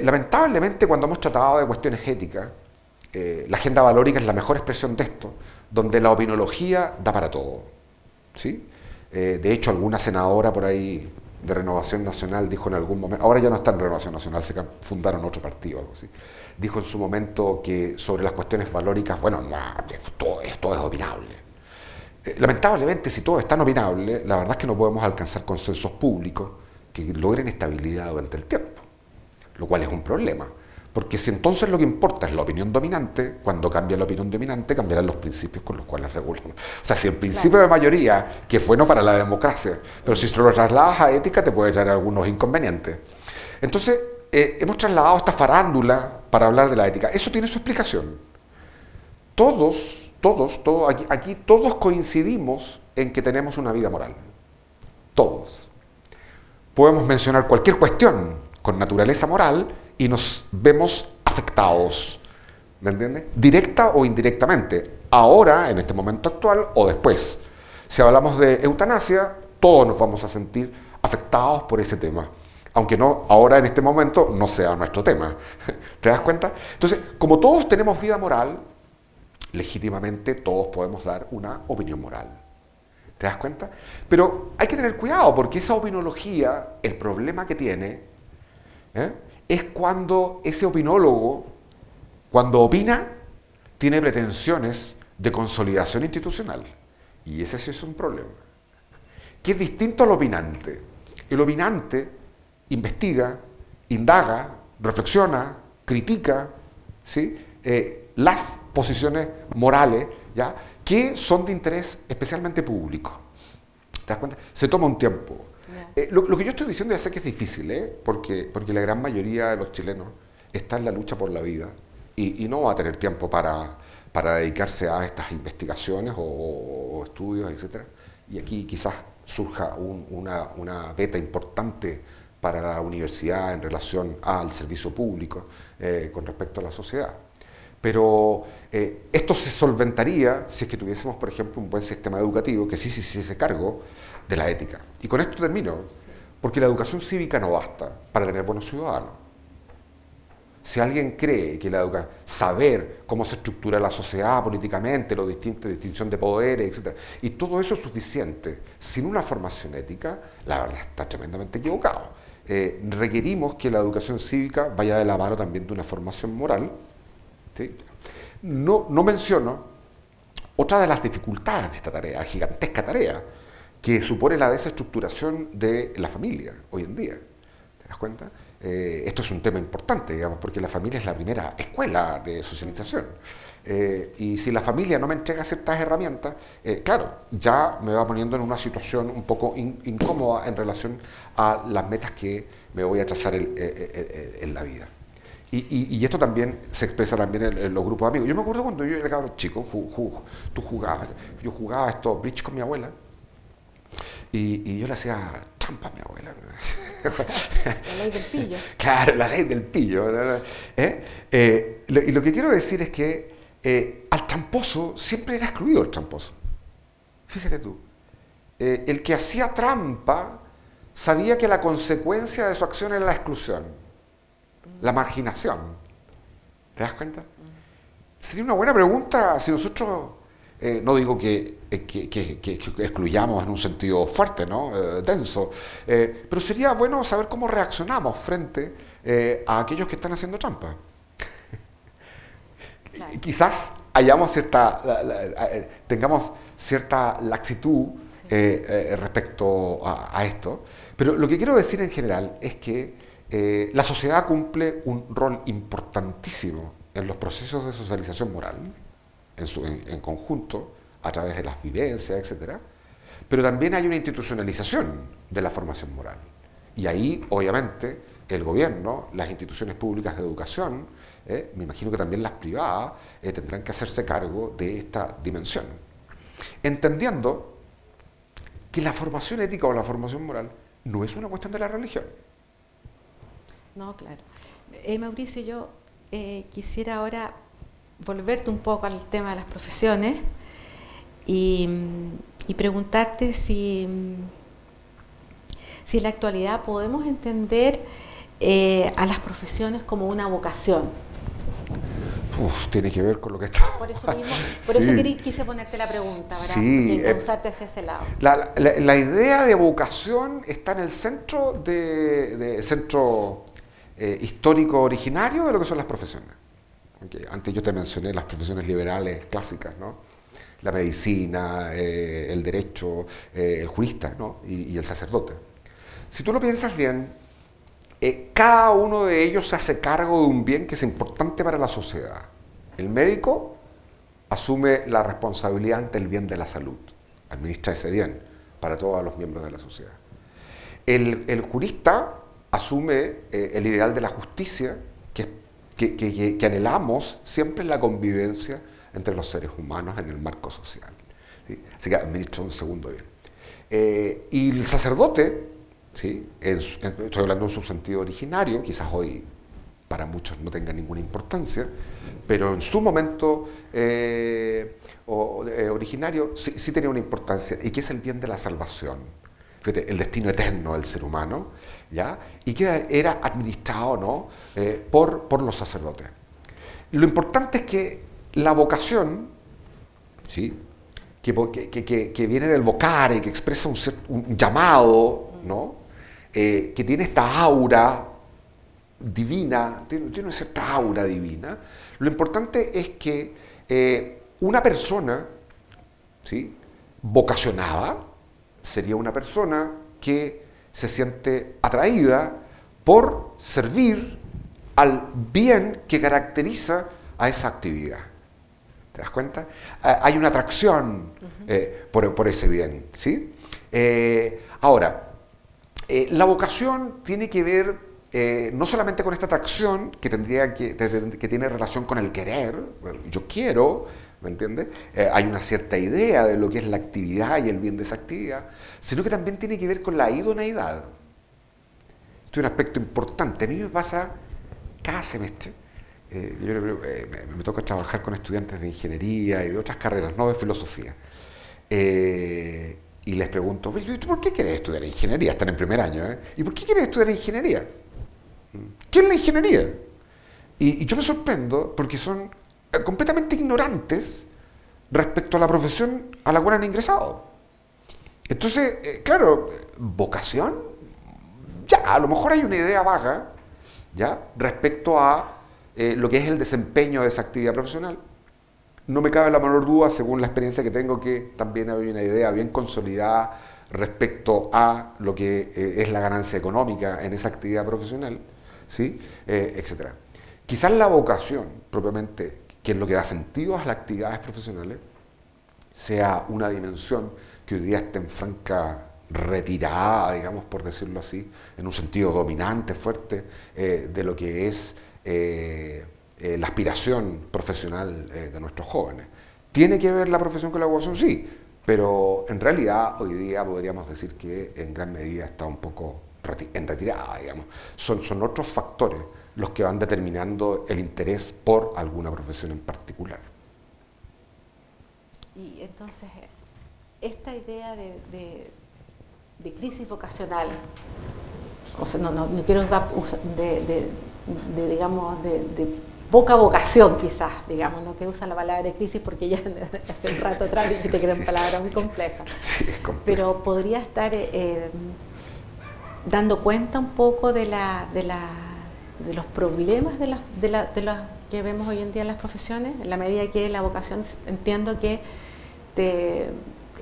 lamentablemente, cuando hemos tratado de cuestiones éticas, eh, la agenda valórica es la mejor expresión de esto, donde la opinología da para todo. ¿sí? Eh, de hecho, alguna senadora por ahí de Renovación Nacional dijo en algún momento, ahora ya no está en Renovación Nacional, se fundaron otro partido, algo así, dijo en su momento que sobre las cuestiones valóricas, bueno, todo, esto es opinable. Eh, lamentablemente, si todo es tan opinable, la verdad es que no podemos alcanzar consensos públicos que logren estabilidad durante el tiempo, lo cual es un problema. Porque si entonces lo que importa es la opinión dominante, cuando cambia la opinión dominante cambiarán los principios con los cuales regulamos. O sea, si el principio de mayoría, que fue no para la democracia, pero si lo trasladas a ética te puede traer algunos inconvenientes. Entonces, eh, hemos trasladado esta farándula para hablar de la ética. Eso tiene su explicación. Todos, todos, todos aquí, aquí todos coincidimos en que tenemos una vida moral. Todos. Podemos mencionar cualquier cuestión con naturaleza moral y nos vemos afectados, ¿me entiendes? Directa o indirectamente, ahora, en este momento actual o después. Si hablamos de eutanasia, todos nos vamos a sentir afectados por ese tema, aunque no ahora en este momento no sea nuestro tema. ¿Te das cuenta? Entonces, como todos tenemos vida moral, legítimamente todos podemos dar una opinión moral. ¿Te das cuenta? Pero hay que tener cuidado porque esa opinología, el problema que tiene, ¿eh? Es cuando ese opinólogo, cuando opina, tiene pretensiones de consolidación institucional. Y ese sí es un problema. Que es distinto al opinante. El opinante investiga, indaga, reflexiona, critica ¿sí? Eh, las posiciones morales ¿ya? que son de interés especialmente público. ¿Te das cuenta? Se toma un tiempo. Eh, lo, que yo estoy diciendo ya sé que es difícil, ¿eh? porque, porque la gran mayoría de los chilenos está en la lucha por la vida y, no va a tener tiempo para, para dedicarse a estas investigaciones o, estudios, etc. Y aquí quizás surja una, una beta importante para la universidad en relación al servicio público eh, con respecto a la sociedad. Pero eh, esto se solventaría si es que tuviésemos, por ejemplo, un buen sistema educativo que sí se sí, hiciese cargo de la ética. Y con esto termino, porque la educación cívica no basta para tener buenos ciudadanos. Si alguien cree que la educación, saber cómo se estructura la sociedad políticamente, los distintos, distinción de poderes, etc., y todo eso es suficiente sin una formación ética, la verdad está tremendamente equivocado. Eh, requerimos que la educación cívica vaya de la mano también de una formación moral. No, no menciono otra de las dificultades de esta tarea, gigantesca tarea, que supone la desestructuración de la familia hoy en día. ¿Te das cuenta? Eh, esto es un tema importante, digamos, porque la familia es la primera escuela de socialización. Eh, y si la familia no me entrega ciertas herramientas, eh, claro, ya me va poniendo en una situación un poco incómoda en relación a las metas que me voy a trazar en, la vida. Y, esto también se expresa también en, los grupos de amigos. Yo me acuerdo cuando yo era cabrón chico, tú jugabas, yo jugaba esto bridge con mi abuela, y, yo le hacía trampa a mi abuela. La ley del pillo. Claro, la ley del pillo. ¿Eh? y lo que quiero decir es que eh, al tramposo siempre era excluido el tramposo. Fíjate tú. Eh, el que hacía trampa sabía que la consecuencia de su acción era la exclusión, la marginación. ¿Te das cuenta? Sería una buena pregunta si nosotros, eh, no digo que, excluyamos en un sentido fuerte, ¿no? denso, pero sería bueno saber cómo reaccionamos frente a aquellos que están haciendo trampa. Quizás hayamos cierta, eh, tengamos cierta laxitud eh, eh, respecto a, esto, pero lo que quiero decir en general es que la sociedad cumple un rol importantísimo en los procesos de socialización moral, en, conjunto, a través de las vivencias, etc. Pero también hay una institucionalización de la formación moral. Y ahí, obviamente, el gobierno, las instituciones públicas de educación, eh, me imagino que también las privadas eh, tendrán que hacerse cargo de esta dimensión. Entendiendo que la formación ética o la formación moral no es una cuestión de la religión. No, claro. Eh, Mauricio, yo quisiera ahora volverte un poco al tema de las profesiones y, y preguntarte si, si en la actualidad podemos entender a las profesiones como una vocación Uf, tiene que ver con lo que está. Por eso, mismo, por eso quise ponerte la pregunta, ¿verdad? Sí, eh, hacia ese lado. La, idea de vocación está en el centro, de, centro eh, histórico originario de lo que son las profesiones. Antes yo te mencioné las profesiones liberales clásicas, ¿no? La medicina, eh, el derecho, el jurista ¿no? y, y el sacerdote. Si tú lo piensas bien, eh, cada uno de ellos se hace cargo de un bien que es importante para la sociedad. El médico asume la responsabilidad ante el bien de la salud, administra ese bien para todos los miembros de la sociedad. El, jurista asume eh, el ideal de la justicia que, que, anhelamos siempre en la convivencia entre los seres humanos en el marco social. Así que administra un segundo bien. Eh, y el sacerdote ¿sí? estoy hablando en su sentido originario, quizás hoy para muchos no tenga ninguna importancia, pero en su momento eh, originario sí, tenía una importancia, y que es el bien de la salvación, el destino eterno del ser humano, ¿ya? y que era administrado ¿no? Eh, por, por los sacerdotes. Lo importante es que la vocación ¿sí? que, viene del vocare, que expresa un, llamado, ¿no? Eh, que tiene esta aura divina, tiene, una cierta aura divina. Lo importante es que eh, una persona, ¿sí? vocacionada, sería una persona que se siente atraída por servir al bien que caracteriza a esa actividad. ¿Te das cuenta? Ah, hay una atracción eh, por, ese bien. ¿sí? Eh, ahora, eh, la vocación tiene que ver no solamente con esta atracción que, tendría que, que tiene relación con el querer, yo quiero, ¿me entiendes? hay una cierta idea de lo que es la actividad y el bien de esa actividad, sino que también tiene que ver con la idoneidad. Esto es un aspecto importante. A mí me pasa cada semestre eh, yo eh, me, toca trabajar con estudiantes de ingeniería y de otras carreras, no de filosofía. Eh, y les pregunto, ¿por qué quieres estudiar ingeniería? Están en primer año, ¿Y por qué quieres estudiar ingeniería? ¿Qué es la ingeniería? Y, yo me sorprendo porque son completamente ignorantes respecto a la profesión a la cual han ingresado. Entonces, claro, vocación, ya, a lo mejor hay una idea vaga, ¿ya? Respecto a eh, lo que es el desempeño de esa actividad profesional. No me cabe la menor duda, según la experiencia que tengo, que también hay una idea bien consolidada respecto a lo que eh, es la ganancia económica en esa actividad profesional, ¿sí? Eh, etc. Quizás la vocación, propiamente, que es lo que da sentido a las actividades profesionales, sea una dimensión que hoy día esté en franca retirada, digamos, por decirlo así, en un sentido dominante, fuerte, de lo que es eh, eh, la aspiración profesional eh, de nuestros jóvenes. ¿Tiene que ver la profesión con la vocación? Sí, pero en realidad hoy día podríamos decir que en gran medida está un poco en retirada, digamos. Son otros factores los que van determinando el interés por alguna profesión en particular. Y entonces, esta idea de, de, crisis vocacional, o sea, no, no, no quiero de, de digamos, de, poca vocación quizás, digamos, no que usa la palabra de crisis porque ya hace un rato atrás dijiste que era una palabra muy compleja. Pero podría estar eh, dando cuenta un poco de, la, de, la, de los problemas de, la, de, la, de que vemos hoy en día en las profesiones, en la medida que la vocación entiendo que te,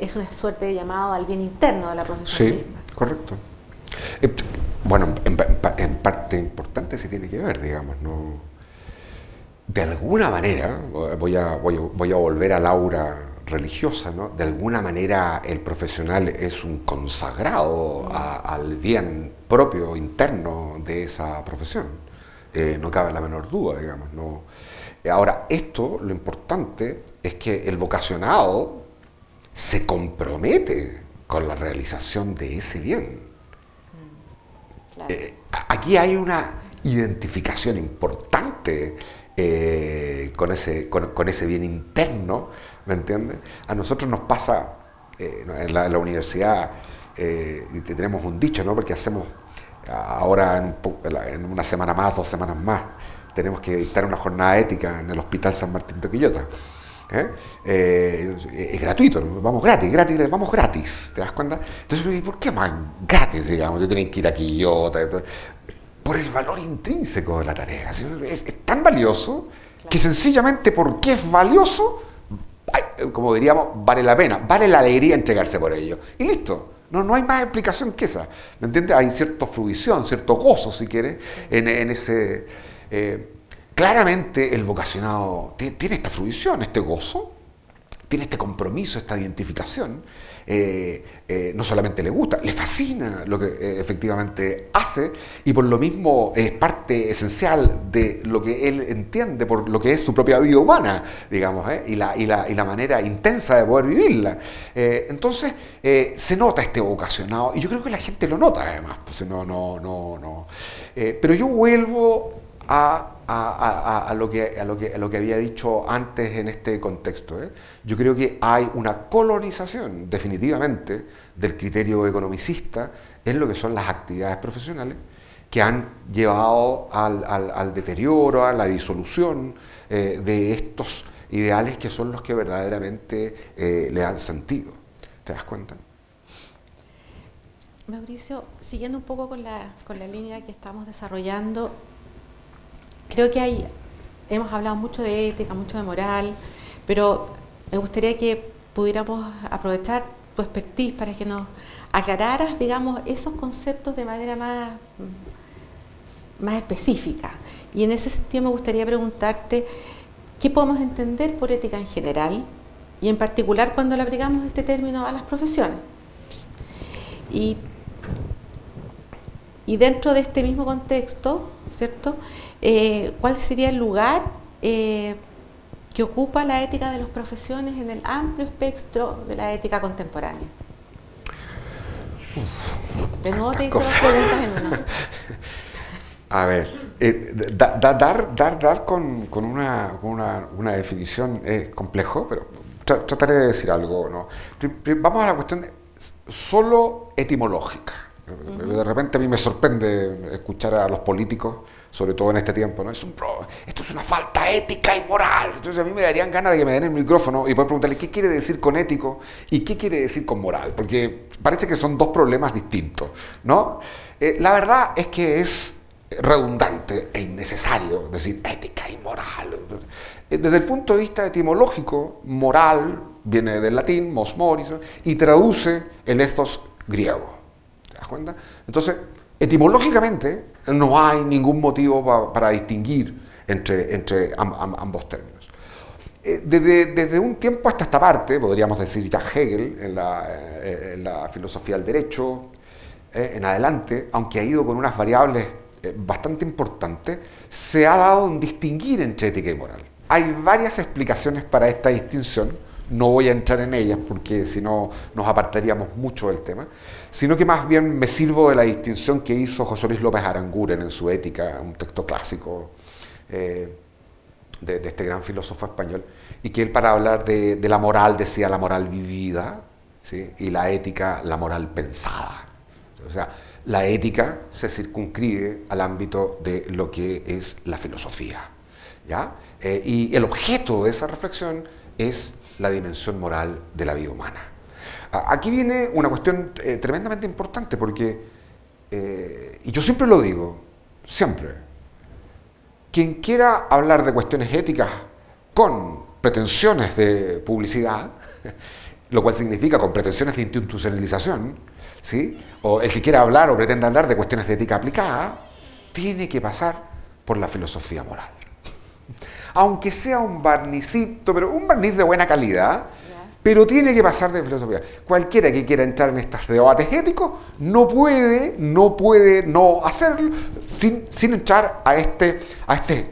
es una suerte de llamado al bien interno de la profesión. Sí, correcto. Eh, bueno, en, parte importante se tiene que ver, digamos, ¿no? De alguna manera, voy a, voy, voy a volver a aura religiosa, ¿no? De alguna manera el profesional es un consagrado al bien propio, interno de esa profesión. Eh, no cabe la menor duda, digamos, ¿no? Ahora, esto, lo importante es que el vocacionado se compromete con la realización de ese bien. Eh, aquí hay una identificación importante eh, con, ese, con, ese bien interno, ¿me entiendes? A nosotros nos pasa eh, en, la, universidad, tenemos un dicho, ¿no? Porque hacemos ahora en, una semana más, dos semanas más, tenemos que dictar una jornada ética en el Hospital San Martín de Quillota. ¿eh? Eh, es gratuito, vamos gratis, gratis, vamos gratis, ¿te das cuenta? Entonces, ¿por qué más gratis, digamos? Tienen que ir aquí yo, por el valor intrínseco de la tarea. Es, tan valioso que sencillamente porque es valioso, como diríamos, vale la pena, vale la alegría entregarse por ello. Y listo. No, no hay más explicación que esa. ¿Me entiendes? Hay cierta fruición, cierto gozo, si quieres, en, ese... Eh, Claramente el vocacionado tiene esta fruición, este gozo, tiene este compromiso, esta identificación. Eh, eh, no solamente le gusta, le fascina lo que eh, efectivamente hace y por lo mismo es parte esencial de lo que él entiende por lo que es su propia vida humana, digamos, y la, y, la, y, la, manera intensa de poder vivirla. entonces se nota este vocacionado y yo creo que la gente lo nota además, pues no, no, no, no. pero yo vuelvo a, lo que, a, lo que, lo que había dicho antes en este contexto. ¿eh? Yo creo que hay una colonización definitivamente del criterio economicista en lo que son las actividades profesionales que han llevado al, deterioro, a la disolución eh, de estos ideales que son los que verdaderamente eh, le dan sentido. ¿Te das cuenta? Mauricio, siguiendo un poco con la, con la línea que estamos desarrollando, creo que hay, hemos hablado mucho de ética, mucho de moral, pero me gustaría que pudiéramos aprovechar tu expertise para que nos aclararas, digamos, esos conceptos de manera más, más específica. Y en ese sentido me gustaría preguntarte, ¿qué podemos entender por ética en general? Y en particular cuando le aplicamos este término a las profesiones. Y y dentro de este mismo contexto, ¿cierto? Eh, ¿Cuál sería el lugar eh, que ocupa la ética de las profesiones en el amplio espectro de la ética contemporánea? de nuevo te hice dos preguntas en una. A ver, eh, dar, dar, dar con, con, una, una, una, definición es complejo, pero trataré de decir algo. ¿no? Vamos a la cuestión solo etimológica. De repente a mí me sorprende escuchar a los políticos, sobre todo en este tiempo, ¿no? Es un esto es una falta ética y moral. Entonces a mí me darían ganas de que me den el micrófono y poder preguntarle qué quiere decir con ético y qué quiere decir con moral, porque parece que son dos problemas distintos, ¿no? Eh, la verdad es que es redundante e innecesario decir ética y moral. Eh, desde el punto de vista etimológico, moral viene del latín, mos moris, y traduce el ethos griego. ¿Te das cuenta? Entonces, etimológicamente, no hay ningún motivo para distinguir entre, ambos términos. Eh, desde, un tiempo hasta esta parte, podríamos decir ya Hegel, en la, eh, la filosofía del derecho, eh, en adelante, aunque ha ido con unas variables bastante importantes, se ha dado en distinguir entre ética y moral. Hay varias explicaciones para esta distinción, no voy a entrar en ellas porque si no nos apartaríamos mucho del tema, sino que más bien me sirvo de la distinción que hizo José Luis López Aranguren en su Ética, un texto clásico eh, de, este gran filósofo español, y que él para hablar de, la moral decía la moral vivida y la ética la moral pensada. O sea, la ética se circunscribe al ámbito de lo que es la filosofía. ¿ya? Eh, y el objeto de esa reflexión es la dimensión moral de la vida humana. Aquí viene una cuestión eh, tremendamente importante porque, eh, y yo siempre lo digo, siempre, quien quiera hablar de cuestiones éticas con pretensiones de publicidad, lo cual significa con pretensiones de institucionalización, ¿sí? o el que quiera hablar o pretenda hablar de cuestiones de ética aplicada, tiene que pasar por la filosofía moral aunque sea un barnicito, pero un barniz de buena calidad, pero tiene que pasar de filosofía. Cualquiera que quiera entrar en estos debates éticos no puede, no puede no hacerlo sin, sin entrar a este, a este,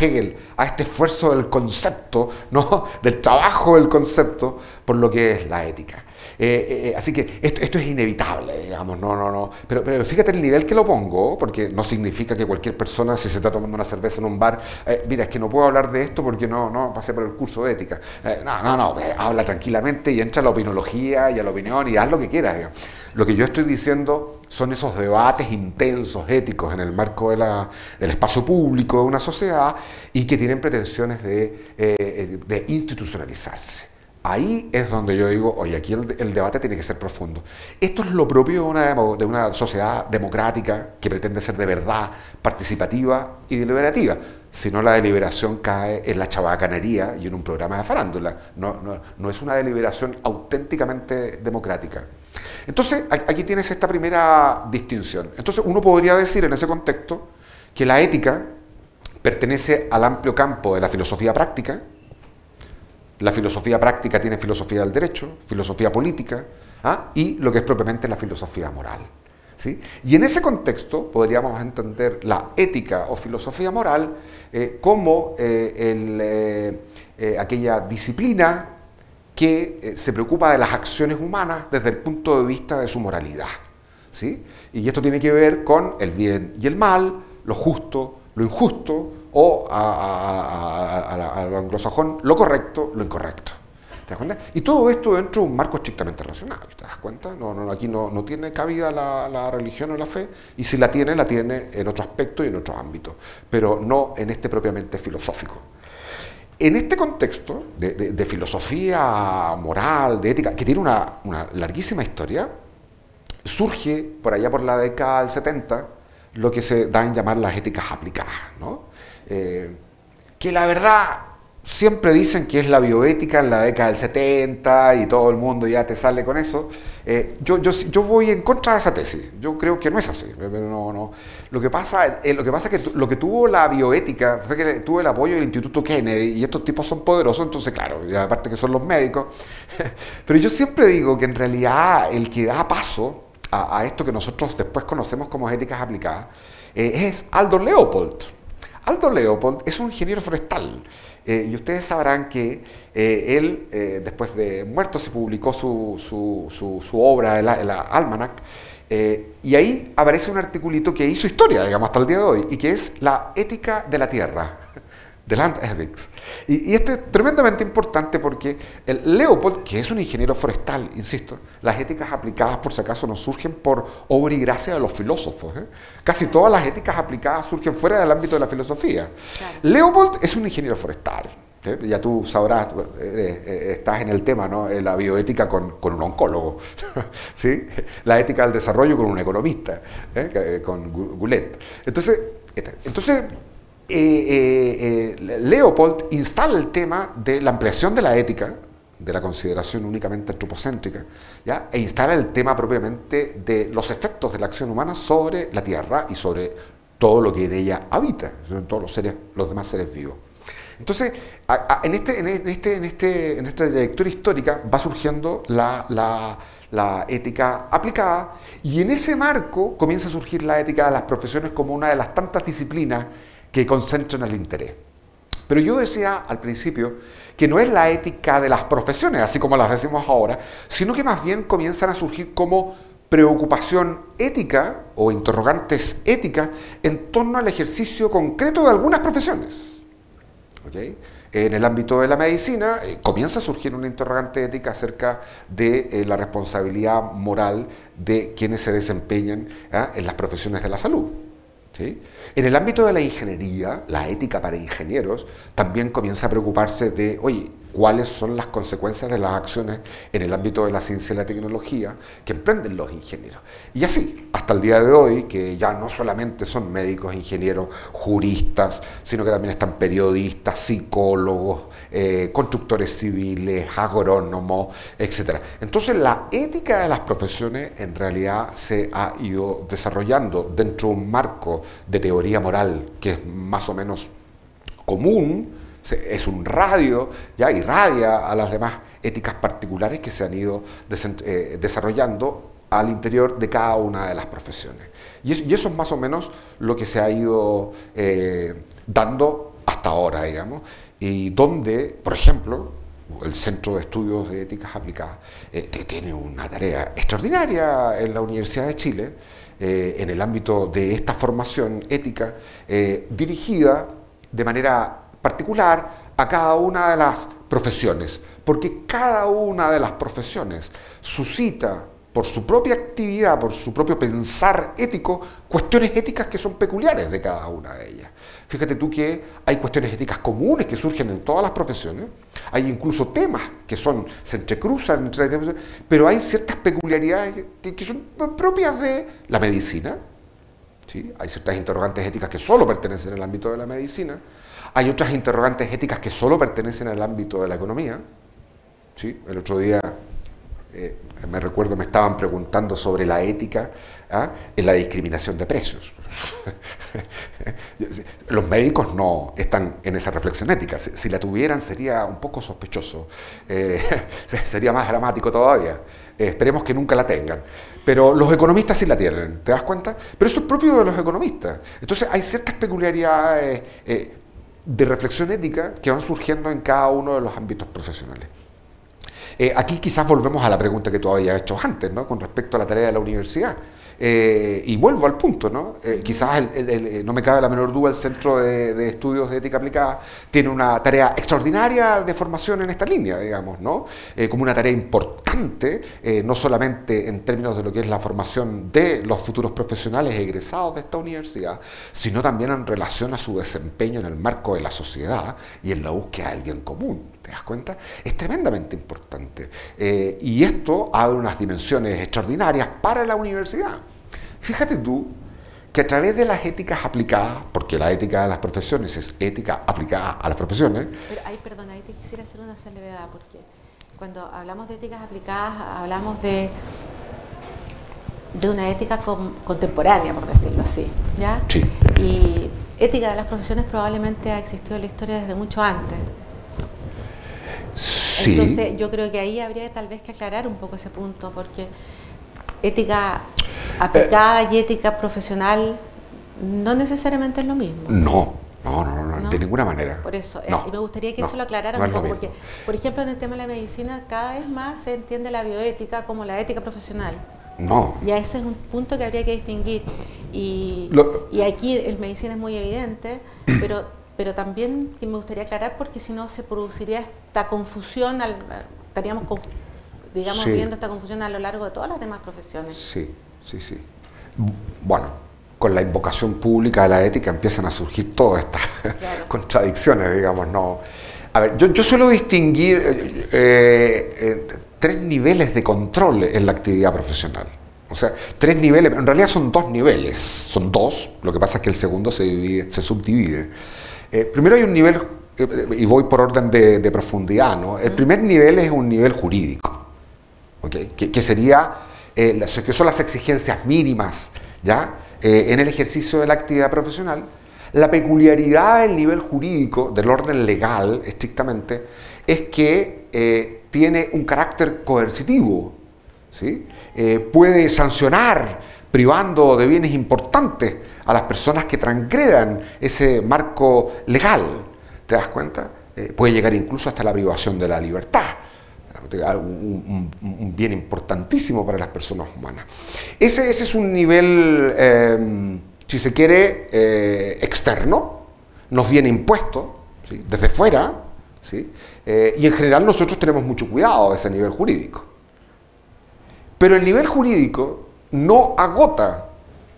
Hegel, a este esfuerzo del concepto, ¿no? del trabajo del concepto por lo que es la ética. Eh, eh, eh, así que esto, es inevitable, digamos, no, no, no. Pero, pero, fíjate el nivel que lo pongo, porque no significa que cualquier persona, si se está tomando una cerveza en un bar, mira, es que no puedo hablar de esto porque no, no pasé por el curso de ética. no, no, no, habla tranquilamente y entra a la opinología y a la opinión y haz lo que quieras. Lo que yo estoy diciendo son esos debates intensos, éticos, en el marco del espacio público de una sociedad y que tienen pretensiones de institucionalizarse. Ahí es donde yo digo, oye, aquí el, debate tiene que ser profundo. Esto es lo propio de una, de una, sociedad democrática que pretende ser de verdad participativa y deliberativa. Si no, la deliberación cae en la chabacanería y en un programa de farándula. No, es una deliberación auténticamente democrática. Entonces, aquí tienes esta primera distinción. Entonces, uno podría decir en ese contexto que la ética pertenece al amplio campo de la filosofía práctica, la filosofía práctica tiene filosofía del derecho, filosofía política ¿ah? y lo que es propiamente la filosofía moral. ¿sí? Y en ese contexto podríamos entender la ética o filosofía moral eh, como eh, eh, aquella disciplina que se preocupa de las acciones humanas desde el punto de vista de su moralidad. ¿sí? Y esto tiene que ver con el bien y el mal, lo justo, lo injusto, o al anglosajón lo correcto, lo incorrecto. ¿Te das cuenta? Y todo esto dentro de un marco estrictamente racional, ¿te das cuenta? No, no, aquí no, no tiene cabida la, religión o la fe, y si la tiene, la tiene en otro aspecto y en otro ámbito, pero no en este propiamente filosófico. en este contexto de, filosofía moral, de ética, que tiene una, larguísima historia, surge por allá por la década del 70 lo que se da en llamar las éticas aplicadas, ¿no? Eh, que la verdad siempre dicen que es la bioética en la década del 70 y todo el mundo ya te sale con eso. Eh, yo, yo, yo, voy en contra de esa tesis. Yo creo que no es así. No, no. Lo, que pasa, eh, lo que pasa es que lo que tuvo la bioética fue que tuvo el apoyo del Instituto Kennedy y estos tipos son poderosos, entonces claro, aparte que son los médicos. Pero yo siempre digo que en realidad el que da paso a, esto que nosotros después conocemos como éticas aplicadas eh, es Aldo Leopold. Aldo Leopold es un ingeniero forestal eh, y ustedes sabrán que eh, él, eh, después de muerto, se publicó su, su, obra, el, el Almanac, y ahí aparece un articulito que hizo historia, digamos, hasta el día de hoy, y que es la ética de la tierra de Land Ethics. Y, esto es tremendamente importante porque el Leopold, que es un ingeniero forestal, insisto, las éticas aplicadas por si acaso no surgen por obra y gracia de los filósofos. ¿eh? Casi todas las éticas aplicadas surgen fuera del ámbito de la filosofía. Leopold es un ingeniero forestal. ¿eh? Ya tú sabrás, eh, estás en el tema, ¿no? La bioética con, con un oncólogo, ¿sí? La ética del desarrollo con un economista, con Goulet. Entonces, entonces eh, eh, eh, Leopold instala el tema de la ampliación de la ética, de la consideración únicamente antropocéntrica, ¿ya? e instala el tema propiamente de los efectos de la acción humana sobre la Tierra y sobre todo lo que en ella habita, sobre todos los, seres, los demás seres vivos. Entonces, en, este, en, este, en, este, en esta lectura histórica va surgiendo la, ética aplicada y en ese marco comienza a surgir la ética de las profesiones como una de las tantas disciplinas que concentran el interés. Pero yo decía al principio que no es la ética de las profesiones, así como las decimos ahora, sino que más bien comienzan a surgir como preocupación ética o interrogantes éticas en torno al ejercicio concreto de algunas profesiones. En el ámbito de la medicina eh, comienza a surgir una interrogante ética acerca de eh, la responsabilidad moral de quienes se desempeñan ¿ah? en las profesiones de la salud. En el ámbito de la ingeniería, la ética para ingenieros también comienza a preocuparse de, oye, cuáles son las consecuencias de las acciones en el ámbito de la ciencia y la tecnología que emprenden los ingenieros. Y así, hasta el día de hoy, que ya no solamente son médicos, ingenieros, juristas, sino que también están periodistas, psicólogos, eh, constructores civiles, agrónomos, etc. Entonces la ética de las profesiones en realidad se ha ido desarrollando dentro de un marco de teoría moral que es más o menos común, es un radio, ya irradia a las demás éticas particulares que se han ido eh, desarrollando al interior de cada una de las profesiones. Y eso, es más o menos lo que se ha ido eh, dando hasta ahora, digamos, y donde, por ejemplo, el Centro de Estudios de Éticas Aplicadas eh, tiene una tarea extraordinaria en la Universidad de Chile, en el ámbito de esta formación ética, dirigida de manera particular a cada una de las profesiones, porque cada una de las profesiones suscita por su propia actividad, por su propio pensar ético, cuestiones éticas que son peculiares de cada una de ellas. Fíjate tú que hay cuestiones éticas comunes que surgen en todas las profesiones, hay incluso temas que son, se entrecruzan entre pero hay ciertas peculiaridades que, son propias de la medicina, ¿sí? hay ciertas interrogantes éticas que solo pertenecen al ámbito de la medicina, hay otras interrogantes éticas que solo pertenecen al ámbito de la economía. ¿Sí? El otro día, eh, me recuerdo, me estaban preguntando sobre la ética ¿ah? en la discriminación de precios. Los médicos no están en esa reflexión ética. Si, la tuvieran sería un poco sospechoso, eh, sería más dramático todavía. Eh, esperemos que nunca la tengan. Pero los economistas sí la tienen, ¿te das cuenta? Pero eso es propio de los economistas. Entonces hay ciertas peculiaridades de reflexión ética que van surgiendo en cada uno de los ámbitos profesionales. Eh, aquí quizás volvemos a la pregunta que tú habías hecho antes, ¿no? con respecto a la tarea de la universidad. Eh, y vuelvo al punto, ¿no? Eh, quizás, no me cabe la menor duda, el Centro de, Estudios de Ética Aplicada tiene una tarea extraordinaria de formación en esta línea, digamos, ¿no? Eh, como una tarea importante, no solamente en términos de lo que es la formación de los futuros profesionales egresados de esta universidad, sino también en relación a su desempeño en el marco de la sociedad y en la búsqueda del bien común. ¿Te das cuenta? Es tremendamente importante. y esto abre unas dimensiones extraordinarias para la universidad. Fíjate tú que a través de las éticas aplicadas, porque la ética de las profesiones es ética aplicada a las profesiones. Pero, ay, perdona, ahí te quisiera hacer una salvedad, porque cuando hablamos de éticas aplicadas, hablamos de, de una ética contemporánea, por decirlo así. ¿ya? Sí. Y ética de las profesiones probablemente ha existido en la historia desde mucho antes. Sí. Entonces, yo creo que ahí habría tal vez que aclarar un poco ese punto, porque ética aplicada y ética profesional no necesariamente es lo mismo. No, no, no, no, de ninguna manera. Por eso, eh, y me gustaría que eso lo aclarara un poco, porque, por ejemplo, en el tema de la medicina, cada vez más se entiende la bioética como la ética profesional. No. Y ese es un punto que habría que distinguir. Y, y aquí en medicina es muy evidente, pero, pero también me gustaría aclarar porque si no se produciría esta confusión, estaríamos, digamos, viendo esta confusión a lo largo de todas las demás profesiones. Sí sí, sí. Bueno, con la invocación pública de la ética empiezan a surgir todas estas contradicciones, digamos, no. A ver, yo, yo suelo distinguir eh, eh, tres niveles de control en la actividad profesional. O sea, tres niveles, en realidad son dos niveles, son dos, lo que pasa es que el segundo se, divide, se subdivide. Eh, primero hay un nivel, y voy por orden de, profundidad, ¿no? El primer nivel es un nivel jurídico, ¿okay? que, que sería eh, que son las exigencias mínimas ¿ya? Eh, en el ejercicio de la actividad profesional, la peculiaridad del nivel jurídico, del orden legal estrictamente, es que eh, tiene un carácter coercitivo, ¿sí? puede sancionar privando de bienes importantes a las personas que transgredan ese marco legal, ¿te das cuenta? puede llegar incluso hasta la privación de la libertad un, bien importantísimo para las personas humanas. Ese, es un nivel, em, si se quiere, eh, externo, nos viene impuesto desde fuera. Eh, y en general nosotros tenemos mucho cuidado de ese nivel jurídico. Pero el nivel jurídico no agota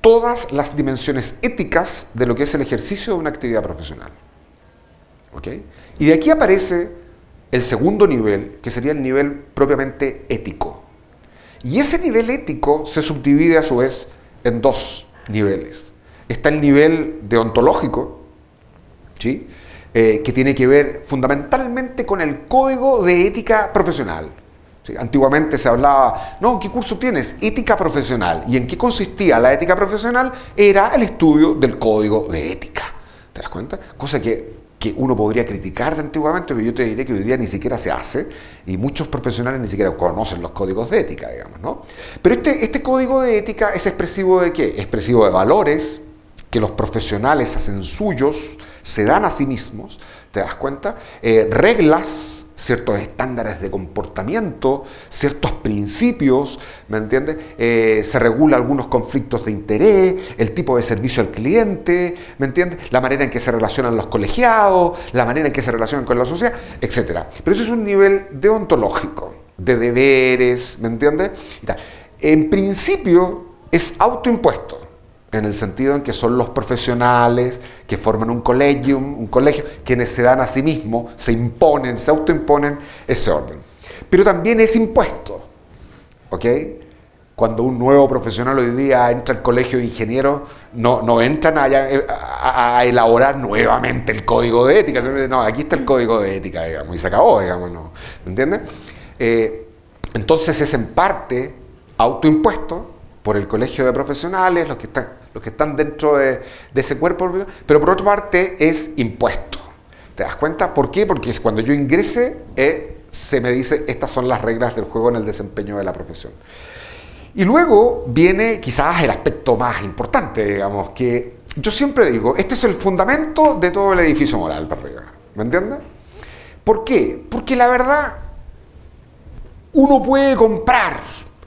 todas las dimensiones éticas de lo que es el ejercicio de una actividad profesional. ¿Okay? Y de aquí aparece el segundo nivel, que sería el nivel propiamente ético. Y ese nivel ético se subdivide a su vez en dos niveles. Está el nivel deontológico, ¿sí? Eh, que tiene que ver fundamentalmente con el código de ética profesional. Antiguamente se hablaba, no, ¿qué curso tienes? Ética profesional. ¿Y en qué consistía la ética profesional? Era el estudio del código de ética. ¿Te das cuenta? Cosa que que uno podría criticar de antiguamente, pero yo te diré que hoy día ni siquiera se hace y muchos profesionales ni siquiera conocen los códigos de ética, digamos, ¿no? Pero este, este código de ética es expresivo de qué? Expresivo de valores que los profesionales hacen suyos, se dan a sí mismos, ¿te das cuenta? Eh, reglas ciertos estándares de comportamiento, ciertos principios, ¿me entiendes? Eh, se regula algunos conflictos de interés, el tipo de servicio al cliente, ¿me entiendes? La manera en que se relacionan los colegiados, la manera en que se relacionan con la sociedad, etc. Pero eso es un nivel deontológico, de deberes, ¿me entiendes? En principio es autoimpuesto en el sentido en que son los profesionales que forman un colegio, un colegio, quienes se dan a sí mismos, se imponen, se autoimponen ese orden. Pero también es impuesto, ¿ok? Cuando un nuevo profesional hoy día entra al colegio de ingenieros, no, no entran a, elaborar nuevamente el código de ética, no, aquí está el código de ética, digamos, y se acabó, digamos, ¿no? ¿Me entiendes? Eh, entonces es en parte autoimpuesto por el colegio de profesionales, los que están los que están dentro de, ese cuerpo, pero por otra parte es impuesto. ¿Te das cuenta? ¿Por qué? Porque cuando yo ingrese, eh, se me dice, estas son las reglas del juego en el desempeño de la profesión. Y luego viene quizás el aspecto más importante, digamos, que yo siempre digo, este es el fundamento de todo el edificio moral para. ¿Me entiendes? ¿Por qué? Porque la verdad, uno puede comprar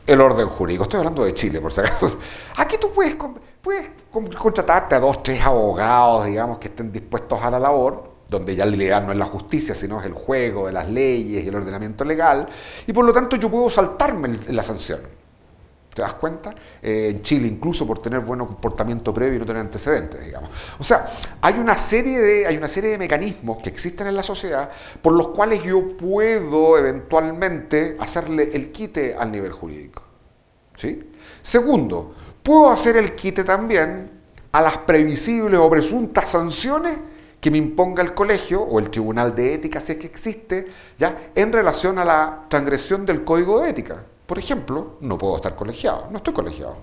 el orden jurídico. Estoy hablando de Chile, por si acaso. Aquí tú puedes, puedes contratarte a dos, tres abogados, digamos, que estén dispuestos a la labor, donde ya el ideal no es la justicia, sino es el juego de las leyes y el ordenamiento legal, y por lo tanto yo puedo saltarme la sanción. ¿Te das cuenta? Eh, en Chile, incluso por tener buen comportamiento previo y no tener antecedentes, digamos. O sea, hay una, serie de, hay una serie de mecanismos que existen en la sociedad por los cuales yo puedo eventualmente hacerle el quite al nivel jurídico. ¿Sí? Segundo, puedo hacer el quite también a las previsibles o presuntas sanciones que me imponga el colegio o el tribunal de ética, si es que existe, ya en relación a la transgresión del código de ética. Por ejemplo, no puedo estar colegiado, no estoy colegiado.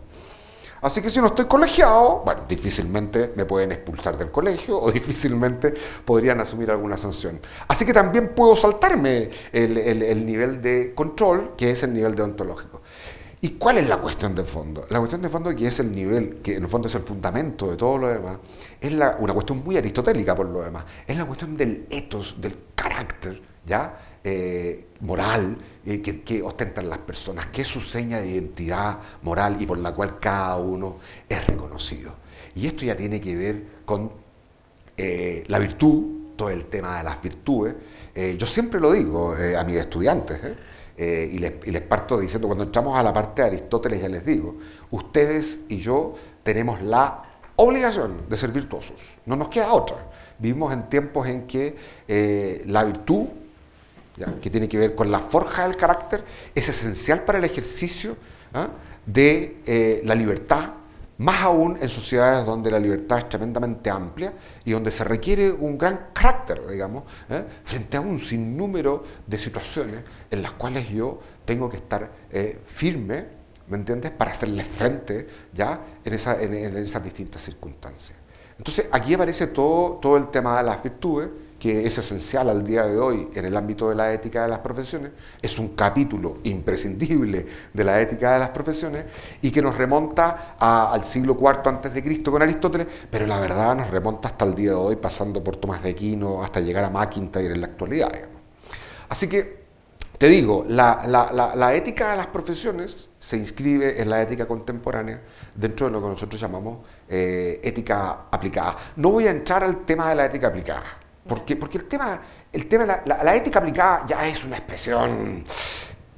Así que si no estoy colegiado, bueno, difícilmente me pueden expulsar del colegio o difícilmente podrían asumir alguna sanción. Así que también puedo saltarme el, nivel de control, que es el nivel deontológico. ¿Y cuál es la cuestión de fondo? La cuestión de fondo, que es el nivel, que en el fondo es el fundamento de todo lo demás, es una cuestión muy aristotélica por lo demás, es la cuestión del ethos, del carácter, ¿ya? Eh, moral eh, que, ostentan las personas, que es su seña de identidad moral y por la cual cada uno es reconocido. Y esto ya tiene que ver con eh, la virtud, todo el tema de las virtudes. yo siempre lo digo a mis estudiantes, y les, y, les, parto diciendo, cuando entramos a la parte de Aristóteles ya les digo, ustedes y yo tenemos la obligación de ser virtuosos, no nos queda otra. Vivimos en tiempos en que la virtud que tiene que ver con la forja del carácter, es esencial para el ejercicio ¿ah? de eh, la libertad, más aún en sociedades donde la libertad es tremendamente amplia y donde se requiere un gran carácter, digamos, ¿eh? frente a un sinnúmero de situaciones en las cuales yo tengo que estar eh, firme, ¿me entiendes?, para hacerle frente ya en, en, esas distintas circunstancias. Entonces, aquí aparece todo, todo el tema de las virtudes, que es esencial al día de hoy en el ámbito de la ética de las profesiones, es un capítulo imprescindible de la ética de las profesiones y que nos remonta al siglo IV antes de Cristo con Aristóteles, pero la verdad nos remonta hasta el día de hoy, pasando por Tomás de Aquino hasta llegar a McIntyre en la actualidad. Así que te digo, la, ética de las profesiones se inscribe en la ética contemporánea dentro de lo que nosotros llamamos eh, ética aplicada. No voy a entrar al tema de la ética aplicada, porque, porque el tema, el tema la, ética aplicada ya es una expresión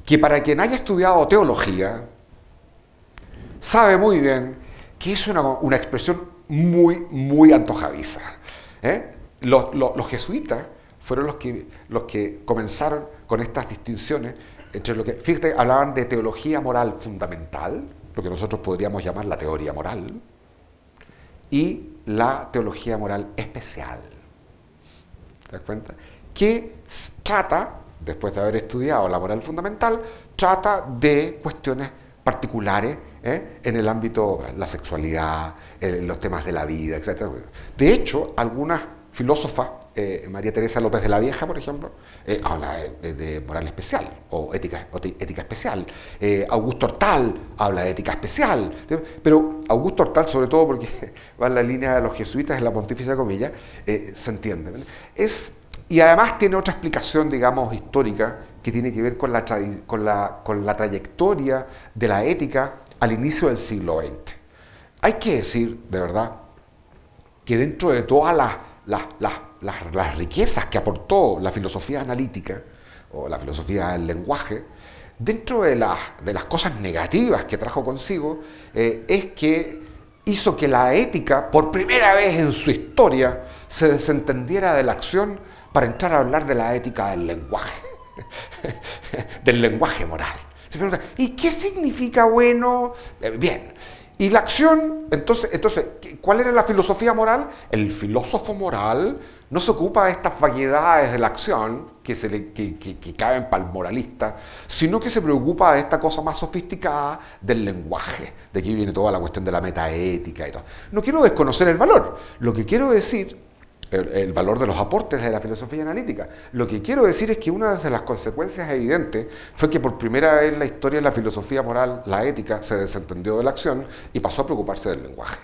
que para quien haya estudiado teología, sabe muy bien que es una, una expresión muy, muy antojadiza. ¿eh? Los, los, jesuitas fueron los que, los que comenzaron con estas distinciones entre lo que, fíjate, hablaban de teología moral fundamental, lo que nosotros podríamos llamar la teoría moral, y la teología moral especial. ¿Te das cuenta? Que trata, después de haber estudiado la moral fundamental, trata de cuestiones particulares ¿eh? en el ámbito la sexualidad, en los temas de la vida, etc. De hecho, algunas filósofas, eh, María Teresa López de la Vieja, por ejemplo, eh, habla de, moral especial o ética, ética especial. Augusto Hortal habla de ética especial. Pero Augusto Hortal, sobre todo porque va en la línea de los jesuitas en la pontificia comilla, se entiende. Es, y además tiene otra explicación, digamos, histórica que tiene que ver con la, con la, con la trayectoria de la ética al inicio del siglo XX. Hay que decir, de verdad, que dentro de todas las las, riquezas que aportó la filosofía analítica o la filosofía del lenguaje, dentro de, de las cosas negativas que trajo consigo, eh, es que hizo que la ética, por primera vez en su historia, se desentendiera de la acción para entrar a hablar de la ética del lenguaje, del lenguaje moral. ¿Y qué significa bueno? Eh, bien, y la acción, entonces, entonces, ¿cuál era la filosofía moral? El filósofo moral no se ocupa de estas vaguedades de la acción que, se que, que, caben para el moralista, sino que se preocupa de esta cosa más sofisticada del lenguaje. De aquí viene toda la cuestión de la metaética y todo. No quiero desconocer el valor. Lo que quiero decir el, valor de los aportes de la filosofía analítica. Lo que quiero decir es que una de las consecuencias evidentes fue que por primera vez en la historia de la filosofía moral, la ética se desentendió de la acción y pasó a preocuparse del lenguaje.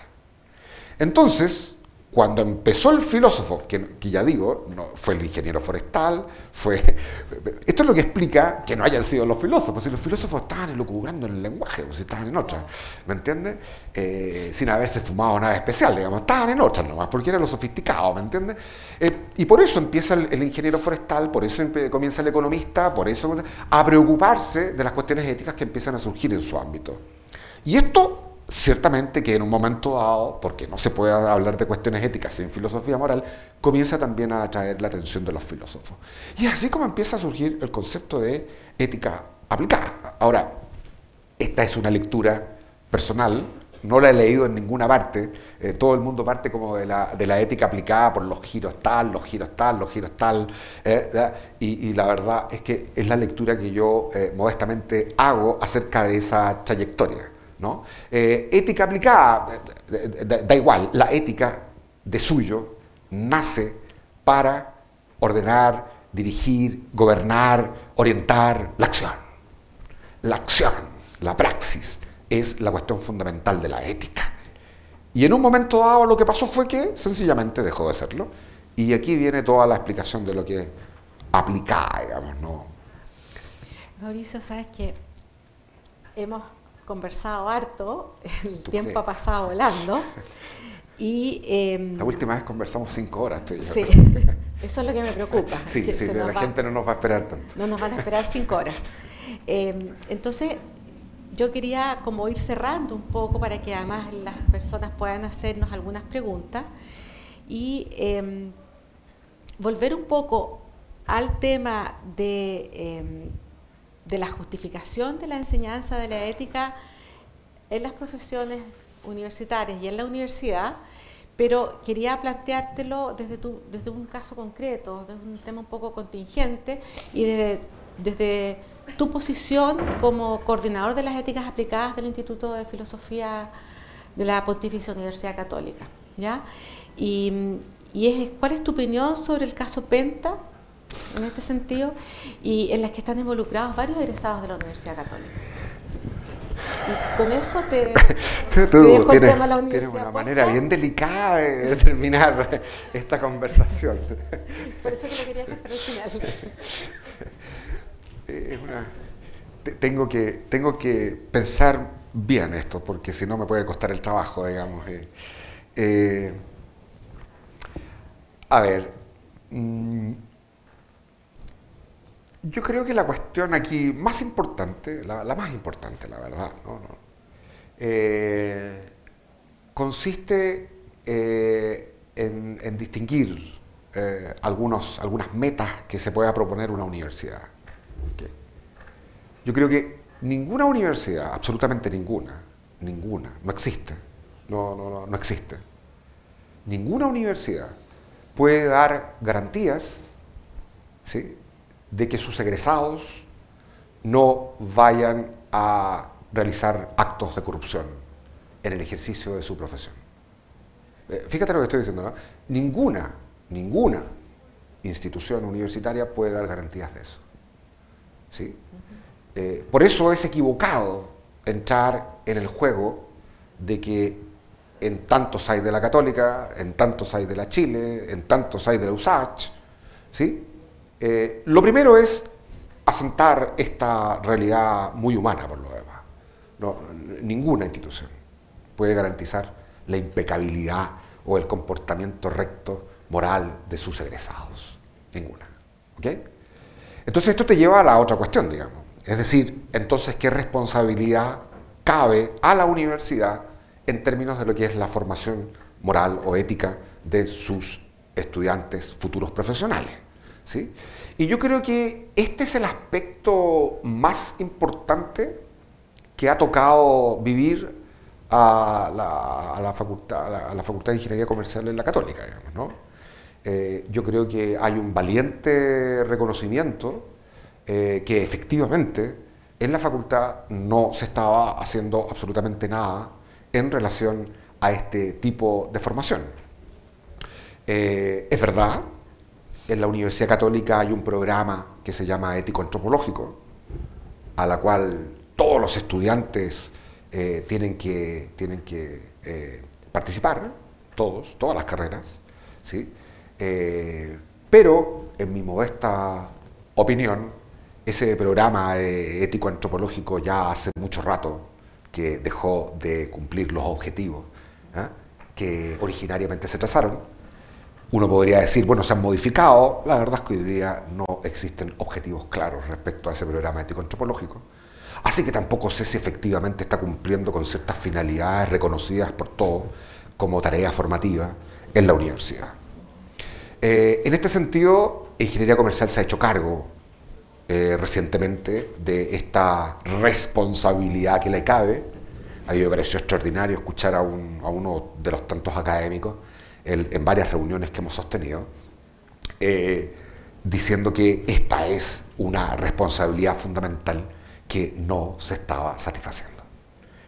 Entonces, cuando empezó el filósofo, que, ya digo, fue el ingeniero forestal, fue... Esto es lo que explica que no hayan sido los filósofos, si los filósofos estaban elucubrando en el lenguaje, si estaban en otra, ¿me entiendes? Eh, sin haberse fumado nada especial, digamos, estaban en otras nomás, porque era lo sofisticado, ¿me entiendes? Eh, y por eso empieza el, ingeniero forestal, por eso comienza el economista, por eso a preocuparse de las cuestiones éticas que empiezan a surgir en su ámbito. Y esto ciertamente que en un momento dado, porque no se puede hablar de cuestiones éticas sin filosofía moral, comienza también a atraer la atención de los filósofos. Y así como empieza a surgir el concepto de ética aplicada. Ahora, esta es una lectura personal, no la he leído en ninguna parte, eh, todo el mundo parte como de la, de la, ética aplicada por los giros tal, los giros tal, los giros tal, eh, y, la verdad es que es la lectura que yo eh, modestamente hago acerca de esa trayectoria. Eh, ética aplicada, da, igual, la ética de suyo nace para ordenar, dirigir, gobernar, orientar la acción. La acción, la praxis, es la cuestión fundamental de la ética. Y en un momento dado lo que pasó fue que sencillamente dejó de serlo. Y aquí viene toda la explicación de lo que aplicada, digamos, ¿no? Mauricio, sabes que hemos conversado harto, el tiempo ha pasado volando. Y, em, la última vez conversamos cinco horas, estoy Sí, eso es lo que me preocupa. Sí, sí la gente no nos va a esperar tanto. No nos van a esperar cinco horas. Em, entonces, yo quería como ir cerrando un poco para que además las personas puedan hacernos algunas preguntas y em, volver un poco al tema de de la justificación de la enseñanza de la ética en las profesiones universitarias y en la universidad, pero quería planteártelo desde, tu, desde un caso concreto, desde un tema un poco contingente y desde, desde tu posición como coordinador de las éticas aplicadas del Instituto de Filosofía de la Pontificia Universidad Católica. ¿ya? Y, y es, ¿cuál es tu opinión sobre el caso Penta en este sentido y en las que están involucrados varios egresados de la Universidad Católica. Y con eso te, dejo el tema la universidad. Tienes una manera bien delicada de terminar esta conversación. Por eso que lo quería dejar para el final. Es una, tengo, que, tengo que pensar bien esto, porque si no me puede costar el trabajo, digamos. Eh, eh, a ver, mm, yo creo que la cuestión aquí más importante, la, más importante, la verdad, eh, consiste eh, en, distinguir eh, algunas metas que se pueda proponer una universidad. Yo creo que ninguna universidad, absolutamente ninguna, ninguna, no existe, no, no, no, no existe. Ninguna universidad puede dar garantías ¿sí? De que sus egresados no vayan a realizar actos de corrupción en el ejercicio de su profesión. Eh, fíjate lo que estoy diciendo, ¿no? Ninguna, ninguna institución universitaria puede dar garantías de eso. ¿Sí? Eh, por eso es equivocado entrar en el juego de que en tantos hay de la Católica, en tantos hay de la Chile, en tantos hay de la USACH, ¿sí? Eh, lo primero es asentar esta realidad muy humana, por lo demás. ninguna institución puede garantizar la impecabilidad o el comportamiento recto, moral de sus egresados. Ninguna. Entonces esto te lleva a la otra cuestión, digamos. Es decir, entonces, ¿qué responsabilidad cabe a la universidad en términos de lo que es la formación moral o ética de sus estudiantes futuros profesionales? ¿sí? Y yo creo que este es el aspecto más importante que ha tocado vivir a la, facultad, a la, Facultad de Ingeniería Comercial en la Católica, eh, yo creo que hay un valiente reconocimiento eh, que efectivamente en la facultad no se estaba haciendo absolutamente nada en relación a este tipo de formación. Eh, es verdad en la Universidad Católica hay un programa que se llama Ético Antropológico, a la cual todos los estudiantes eh, tienen que, tienen que eh, participar, todos, todas las carreras, ¿sí? Eh, pero, en mi modesta opinión, ese programa ético-antropológico ya hace mucho rato que dejó de cumplir los objetivos ¿ah? que originariamente se trazaron. Uno podría decir, bueno, se han modificado, la verdad es que hoy día no existen objetivos claros respecto a ese programa ético-antropológico. Así que tampoco sé si efectivamente está cumpliendo con ciertas finalidades reconocidas por todos como tarea formativa en la universidad. Eh, en este sentido, Ingeniería Comercial se ha hecho cargo eh, recientemente de esta responsabilidad que le cabe. A mí me pareció extraordinario escuchar a, uno de los tantos académicos en varias reuniones que hemos sostenido, eh, diciendo que esta es una responsabilidad fundamental que no se estaba satisfaciendo,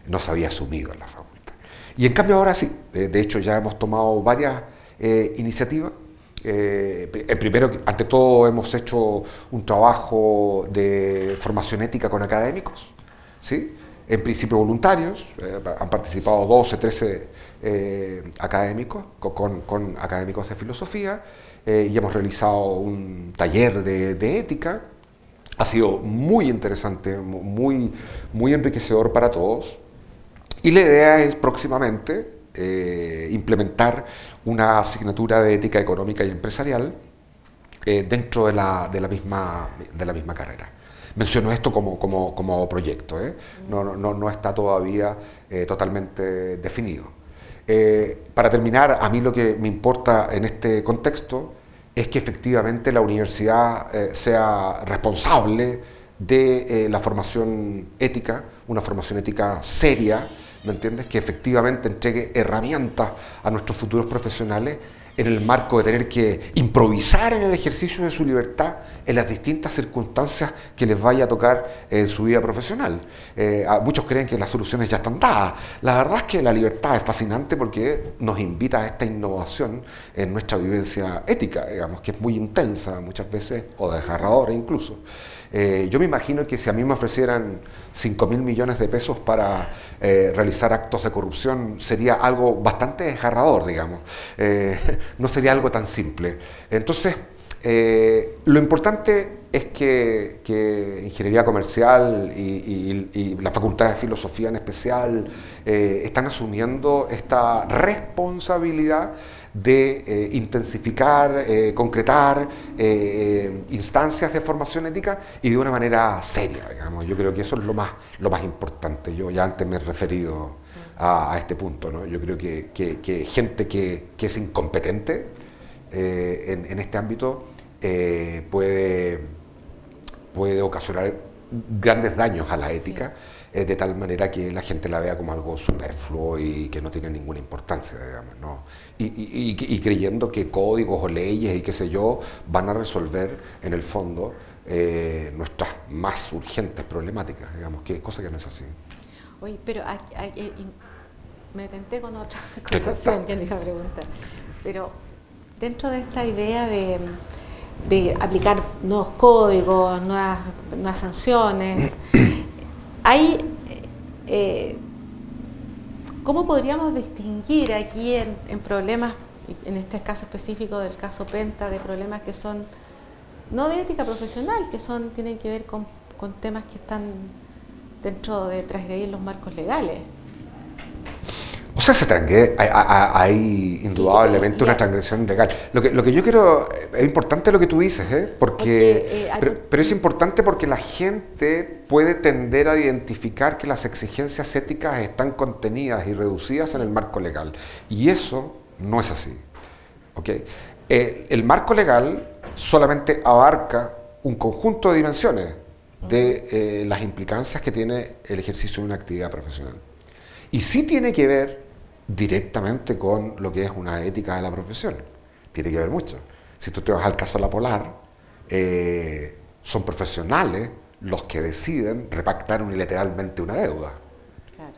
no se había asumido en la facultad. Y en cambio ahora sí, de hecho ya hemos tomado varias eh, iniciativas eh, primero, ante todo, hemos hecho un trabajo de formación ética con académicos, ¿sí? En principio voluntarios, eh, han participado 12, 13 eh, académicos, con, académicos de filosofía, y hemos realizado un taller de, ética. Ha sido muy interesante, muy, muy enriquecedor para todos. Y la idea es próximamente eh, implementar una asignatura de ética económica y empresarial eh, dentro de la, de, la misma, de la misma carrera. Menciono esto como, como, como proyecto, ¿eh? no, no, no, está todavía totalmente definido. para terminar, a mí lo que me importa en este contexto es que efectivamente la universidad sea responsable de la formación ética, una formación ética seria, ¿me entiendes? Que efectivamente entregue herramientas a nuestros futuros profesionales en el marco de tener que improvisar en el ejercicio de su libertad en las distintas circunstancias que les vaya a tocar en su vida profesional. Eh, muchos creen que las soluciones ya están dadas. La verdad es que la libertad es fascinante porque nos invita a esta innovación en nuestra vivencia ética, digamos, que es muy intensa muchas veces o desgarradora incluso. Eh, yo me imagino que si a mí me ofrecieran 5 mil millones de pesos para eh, realizar actos de corrupción, sería algo bastante desgarrador, digamos. Eh, no sería algo tan simple. Entonces, lo importante es que, Ingeniería Comercial y, y, la Facultad de Filosofía en especial están asumiendo esta responsabilidad de eh, intensificar, eh, concretar eh, instancias de formación ética y de una manera seria, digamos. Yo creo que eso es lo más, lo más importante. Yo ya antes me he referido a, este punto, ¿no? Yo creo que, que, gente que, que, es incompetente en, este ámbito puede, puede ocasionar grandes daños a la ética. De tal manera que la gente la vea como algo superfluo y que no tiene ninguna importancia, digamos, ¿no? Y, creyendo que códigos o leyes y qué sé yo van a resolver en el fondo eh, nuestras más urgentes problemáticas, digamos, que cosa que no es así. Oye, pero eh, me tenté con otra cuestión que iba a preguntar, pero dentro de esta idea de, de aplicar nuevos códigos, nuevas, nuevas sanciones, Hay, eh, ¿Cómo podríamos distinguir aquí en, problemas, en este caso específico del caso Penta, de problemas que son no de ética profesional, que son tienen que ver con, con temas que están dentro de transgredir los marcos legales? Sea, se hay, indudablemente una transgresión legal. Lo que, lo que yo quiero, es importante lo que tú dices, ¿eh? porque, eh, pero, es importante porque la gente puede tender a identificar que las exigencias éticas están contenidas y reducidas en el marco legal. Y eso no es así. ¿okay? Eh, el marco legal solamente abarca un conjunto de dimensiones de las implicancias que tiene el ejercicio de una actividad profesional. Y sí tiene que ver directamente con lo que es una ética de la profesión. Tiene que ver mucho. Si tú te vas al caso de la Polar, eh, son profesionales los que deciden repactar unilateralmente una deuda. Claro.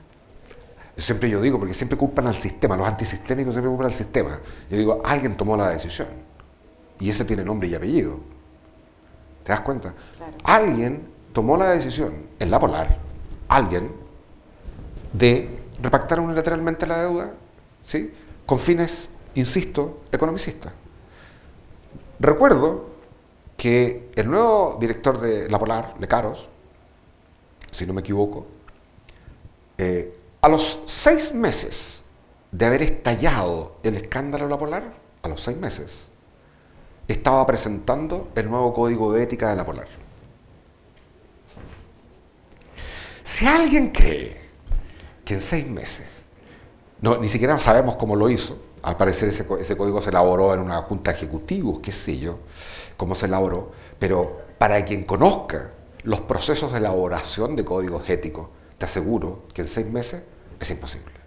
Siempre yo digo, porque siempre culpan al sistema, los antisistémicos siempre culpan al sistema. Yo digo, alguien tomó la decisión y ese tiene nombre y apellido. ¿Te das cuenta? Alguien tomó la decisión en la Polar, alguien, de repactaron unilateralmente la deuda, ¿sí? con fines, insisto, economicistas. Recuerdo que el nuevo director de La Polar, Lecaros, si no me equivoco, eh, a los seis meses de haber estallado el escándalo de La Polar, a los seis meses, estaba presentando el nuevo código de ética de La Polar. Si alguien cree que en seis meses, no, ni siquiera sabemos cómo lo hizo, al parecer ese, ese código se elaboró en una junta de ejecutivos, qué sé yo, cómo se elaboró, pero para quien conozca los procesos de elaboración de códigos éticos, te aseguro que en seis meses es imposible.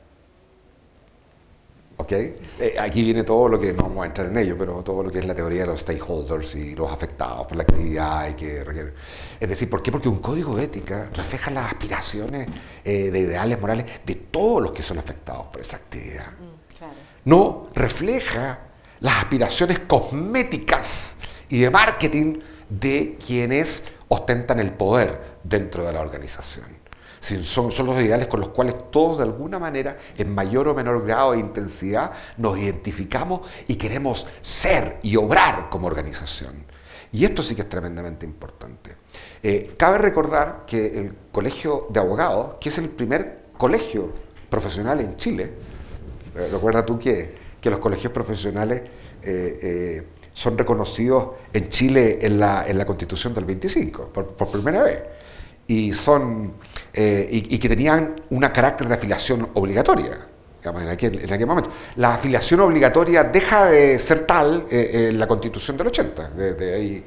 ¿Ok? Eh, aquí viene todo lo que, no vamos a entrar en ello, pero todo lo que es la teoría de los stakeholders y los afectados por la actividad y que requiere. Es decir, ¿por qué? Porque un código de ética refleja las aspiraciones eh, de ideales morales de todos los que son afectados por esa actividad. Mm, no refleja las aspiraciones cosméticas y de marketing de quienes ostentan el poder dentro de la organización son, son los ideales con los cuales todos de alguna manera, en mayor o menor grado de intensidad, nos identificamos y queremos ser y obrar como organización. Y esto sí que es tremendamente importante. Eh, cabe recordar que el Colegio de Abogados, que es el primer colegio profesional en Chile, eh, recuerda tú que, que, los colegios profesionales eh, son reconocidos en Chile en la, en la Constitución del 25, por, por primera vez y, son, eh, y, que tenían un carácter de afiliación obligatoria. en, aquel, momento. La afiliación obligatoria deja de ser tal eh, en la Constitución del 80. de ahí,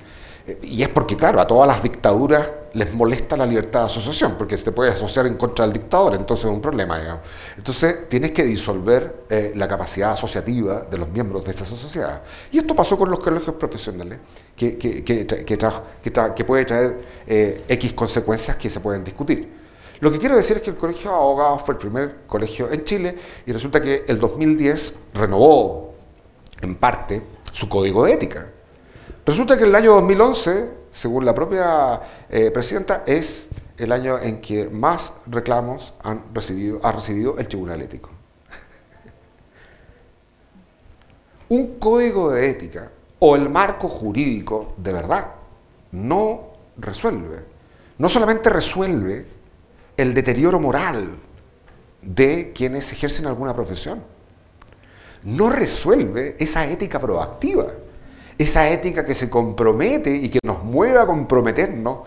y es porque, claro, a todas las dictaduras les molesta la libertad de asociación, porque se te puede asociar en contra del dictador, entonces es un problema. Digamos. Entonces tienes que disolver eh, la capacidad asociativa de los miembros de esa sociedad. Y esto pasó con los colegios profesionales, que, que, que, puede traer eh, X consecuencias que se pueden discutir. Lo que quiero decir es que el Colegio de Abogados fue el primer colegio en Chile y resulta que el 2010 renovó en parte su código de ética. Resulta que el año 2011, según la propia eh, presidenta, es el año en que más reclamos han recibido, ha recibido el Tribunal Ético. Un código de ética o el marco jurídico de verdad no resuelve. No solamente resuelve el deterioro moral de quienes ejercen alguna profesión, no resuelve esa ética proactiva esa ética que se compromete y que nos mueve a comprometernos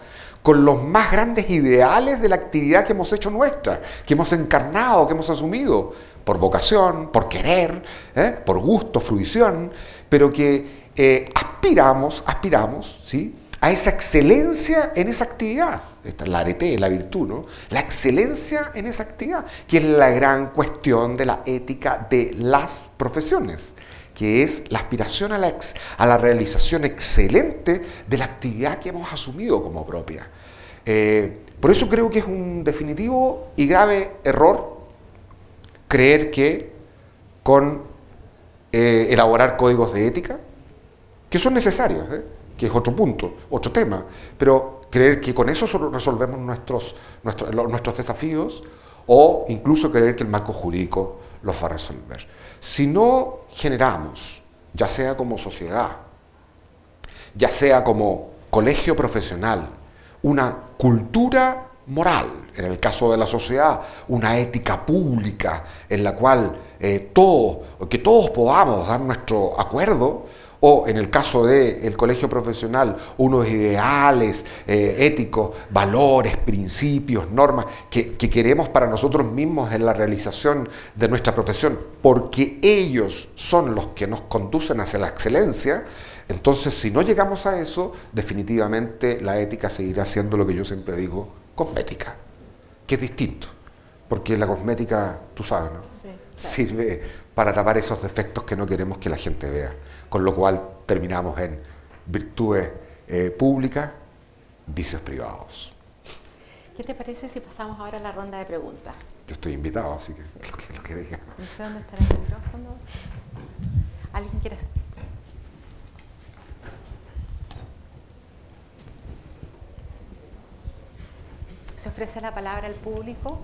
con los más grandes ideales de la actividad que hemos hecho nuestra, que hemos encarnado, que hemos asumido, por vocación, por querer, ¿eh? por gusto, fruición, pero que eh, aspiramos, aspiramos, ¿sí? A esa excelencia en esa actividad. La arete, la virtud, ¿no? La excelencia en esa actividad, que es la gran cuestión de la ética de las profesiones que es la aspiración a la, a la realización excelente de la actividad que hemos asumido como propia. Eh, por eso creo que es un definitivo y grave error creer que con eh, elaborar códigos de ética, que son necesarios, ¿eh? Que es otro punto, otro tema, pero creer que con eso solo resolvemos nuestros, nuestros, nuestros desafíos o incluso creer que el marco jurídico los va a resolver. Si no generamos, ya sea como sociedad, ya sea como colegio profesional, una cultura moral, en el caso de la sociedad, una ética pública en la cual eh, que todos podamos dar nuestro acuerdo, o en el caso del colegio profesional, unos ideales eh, éticos, valores, principios, normas que, que, queremos para nosotros mismos en la realización de nuestra profesión, porque ellos son los que nos conducen hacia la excelencia, entonces si no llegamos a eso, definitivamente la ética seguirá siendo lo que yo siempre digo, cosmética, que es distinto, porque la cosmética, tú sabes, ¿no? sirve para tapar esos defectos que no queremos que la gente vea con lo cual terminamos en virtudes eh, públicas, vicios privados. ¿Qué te parece si pasamos ahora a la ronda de preguntas? Yo estoy invitado, así que lo que, diga. No sé dónde estará el micrófono. ¿Alguien quiere Se ofrece la palabra al público.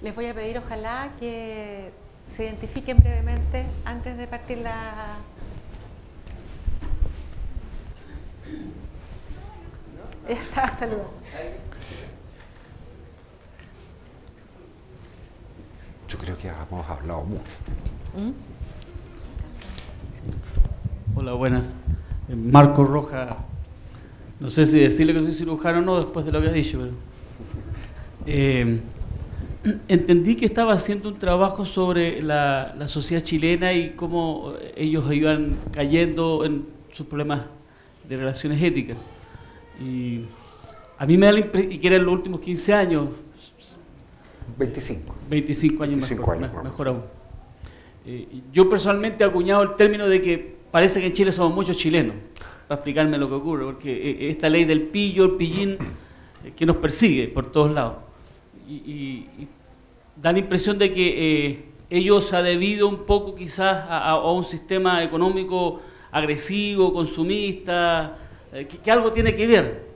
Les voy a pedir, ojalá, que se identifiquen brevemente antes de partir la... Está, saludos. Yo creo que hemos hablado mucho. ¿Mm? Hola, buenas. Eh, Marco Roja. No sé si decirle que soy cirujano o no después de lo que ha dicho, pero... Eh, entendí que estaba haciendo un trabajo sobre la, sociedad chilena y cómo ellos iban cayendo en sus problemas de relaciones éticas. Y a mí me da la impresión, y que eran los últimos 15 años. 25. 25 años, mejor, aún. Eh, yo personalmente he acuñado el término de que parece que en Chile somos muchos chilenos, para explicarme lo que ocurre, porque eh, esta ley del pillo, el pillín, eh, que nos persigue por todos lados y, da la impresión de que eh, ellos ha debido un poco quizás a, un sistema económico agresivo, consumista, eh, que, algo tiene que ver.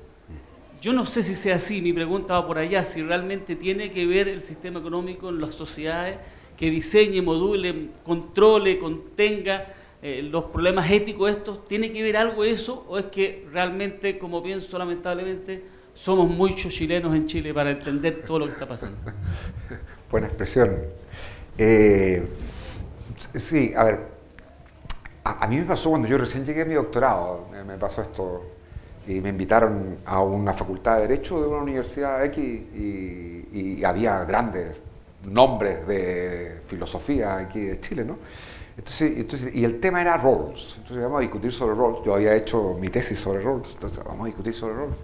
Yo no sé si sea así, mi pregunta va por allá, si realmente tiene que ver el sistema económico en las sociedades que diseñe, module, controle, contenga eh, los problemas éticos estos, ¿tiene que ver algo eso o es que realmente, como pienso lamentablemente, somos muchos chilenos en Chile para entender todo lo que está pasando. Buena expresión. Eh, sí, a ver, a, mí me pasó cuando yo recién llegué a mi doctorado, me, pasó esto, y me invitaron a una facultad de Derecho de una universidad X y, había grandes nombres de filosofía aquí de Chile, ¿no? Entonces, y el tema era Rawls. Entonces vamos a discutir sobre Rawls. Yo había hecho mi tesis sobre Rawls, entonces vamos a discutir sobre Rawls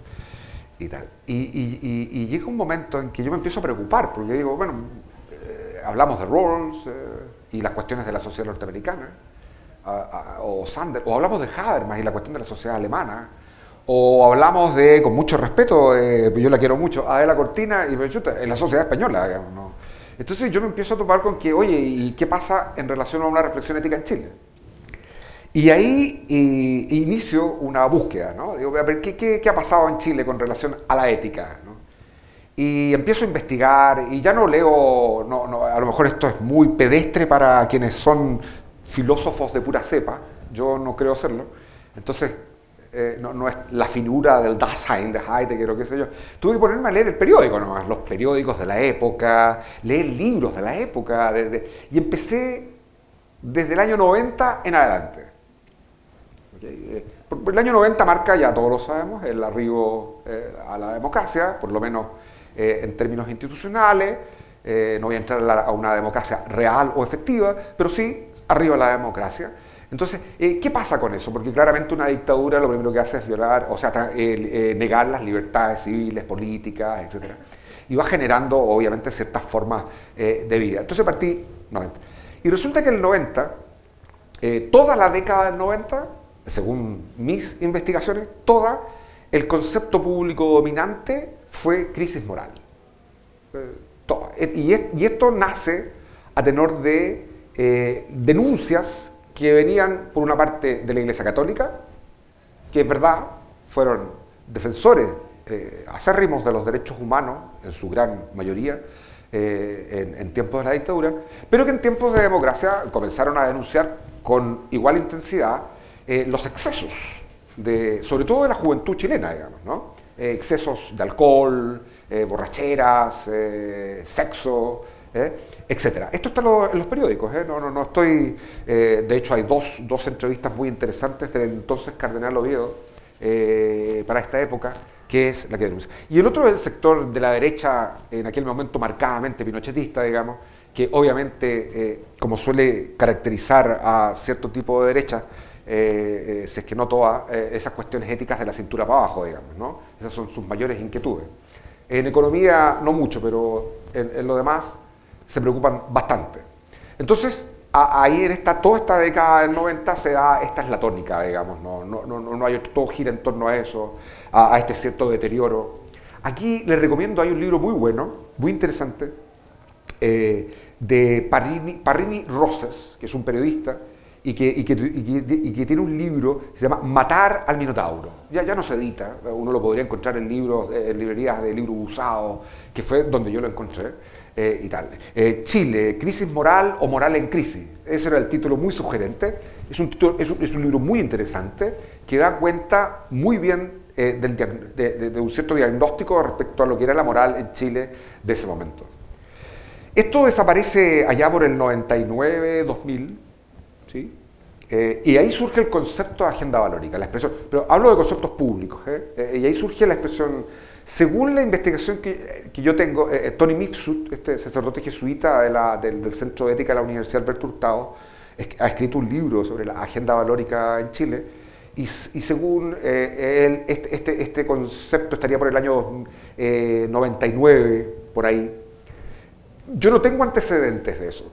y tal. Y, llega un momento en que yo me empiezo a preocupar, porque digo, bueno, eh, hablamos de Rawls eh, y las cuestiones de la sociedad norteamericana, o Sanders, o hablamos de Habermas y la cuestión de la sociedad alemana, o hablamos de, con mucho respeto, eh, yo la quiero mucho, Adela Cortina y en la sociedad española, digamos, Entonces yo me empiezo a topar con que, oye, ¿y qué pasa en relación a una reflexión ética en Chile? Y ahí inicio una búsqueda, ¿no? Digo, a ver, ¿qué, ha pasado en Chile con relación a la ética? Y empiezo a investigar y ya no leo, no, a lo mejor esto es muy pedestre para quienes son filósofos de pura cepa, yo no creo serlo, entonces eh, no, es la figura del Dasein de Heidegger o qué sé yo. Tuve que ponerme a leer el periódico nomás, los periódicos de la época, leer libros de la época, y empecé desde el año 90 en adelante. Eh, el año 90 marca, ya todos lo sabemos, el arribo eh, a la democracia, por lo menos en términos institucionales. no voy a entrar a una democracia real o efectiva, pero sí arriba la democracia. Entonces, ¿qué pasa con eso? Porque claramente una dictadura lo primero que hace es violar, o sea, negar las libertades civiles, políticas, etc. Y va generando, obviamente, ciertas formas de vida. Entonces partí 90. Y resulta que el 90, toda la década del 90, según mis investigaciones, toda el concepto público dominante fue crisis moral. Eh, y, esto nace a tenor de eh, denuncias que venían por una parte de la Iglesia Católica, que es verdad, fueron defensores eh, acérrimos de los derechos humanos, en su gran mayoría, en, en tiempos de la dictadura, pero que en tiempos de democracia comenzaron a denunciar con igual intensidad eh, los excesos, de, sobre todo de la juventud chilena, digamos, ¿no? Eh, excesos de alcohol, eh, borracheras, sexo, etc. Esto está en los periódicos, no, no, no estoy... de hecho, hay dos, dos, entrevistas muy interesantes del entonces Cardenal Oviedo para esta época, que es la que denuncia. Y el otro es el sector de la derecha, en aquel momento marcadamente pinochetista, digamos, que obviamente, como suele caracterizar a cierto tipo de derecha, eh, eh, si es que no todas, eh, esas cuestiones éticas de la cintura para abajo, digamos, ¿no? Esas son sus mayores inquietudes. En economía no mucho, pero en, lo demás se preocupan bastante. Entonces, ahí en esta, toda esta década del 90 se da, esta es la tónica, digamos, no, no, no, no hay todo gira en torno a eso, a, este cierto deterioro. Aquí les recomiendo, hay un libro muy bueno, muy interesante, de Parrini, Parrini Roses, que es un periodista, y que, y, que, y, que, tiene un libro que se llama Matar al Minotauro. Ya, ya no se edita, uno lo podría encontrar en libros, en librerías de libros usados, que fue donde yo lo encontré. Eh. Eh, Chile, crisis moral o moral en crisis. Ese era el título muy sugerente. Es un, es un, libro muy interesante que da cuenta muy bien eh, de, un cierto diagnóstico respecto a lo que era la moral en Chile de ese momento. Esto desaparece allá por el 99, 2000, ¿sí? y ahí surge el concepto de agenda valórica, la expresión, pero hablo de conceptos públicos, y ahí surge la expresión según la investigación que, yo tengo, eh, eh, Tony Mifsud, este sacerdote jesuita del, Centro de Ética de la Universidad Alberto Hurtado, ha escrito un libro sobre la agenda valórica en Chile y, según eh, él, este, este, este, concepto estaría por el año 99, por ahí. Yo no tengo antecedentes de eso.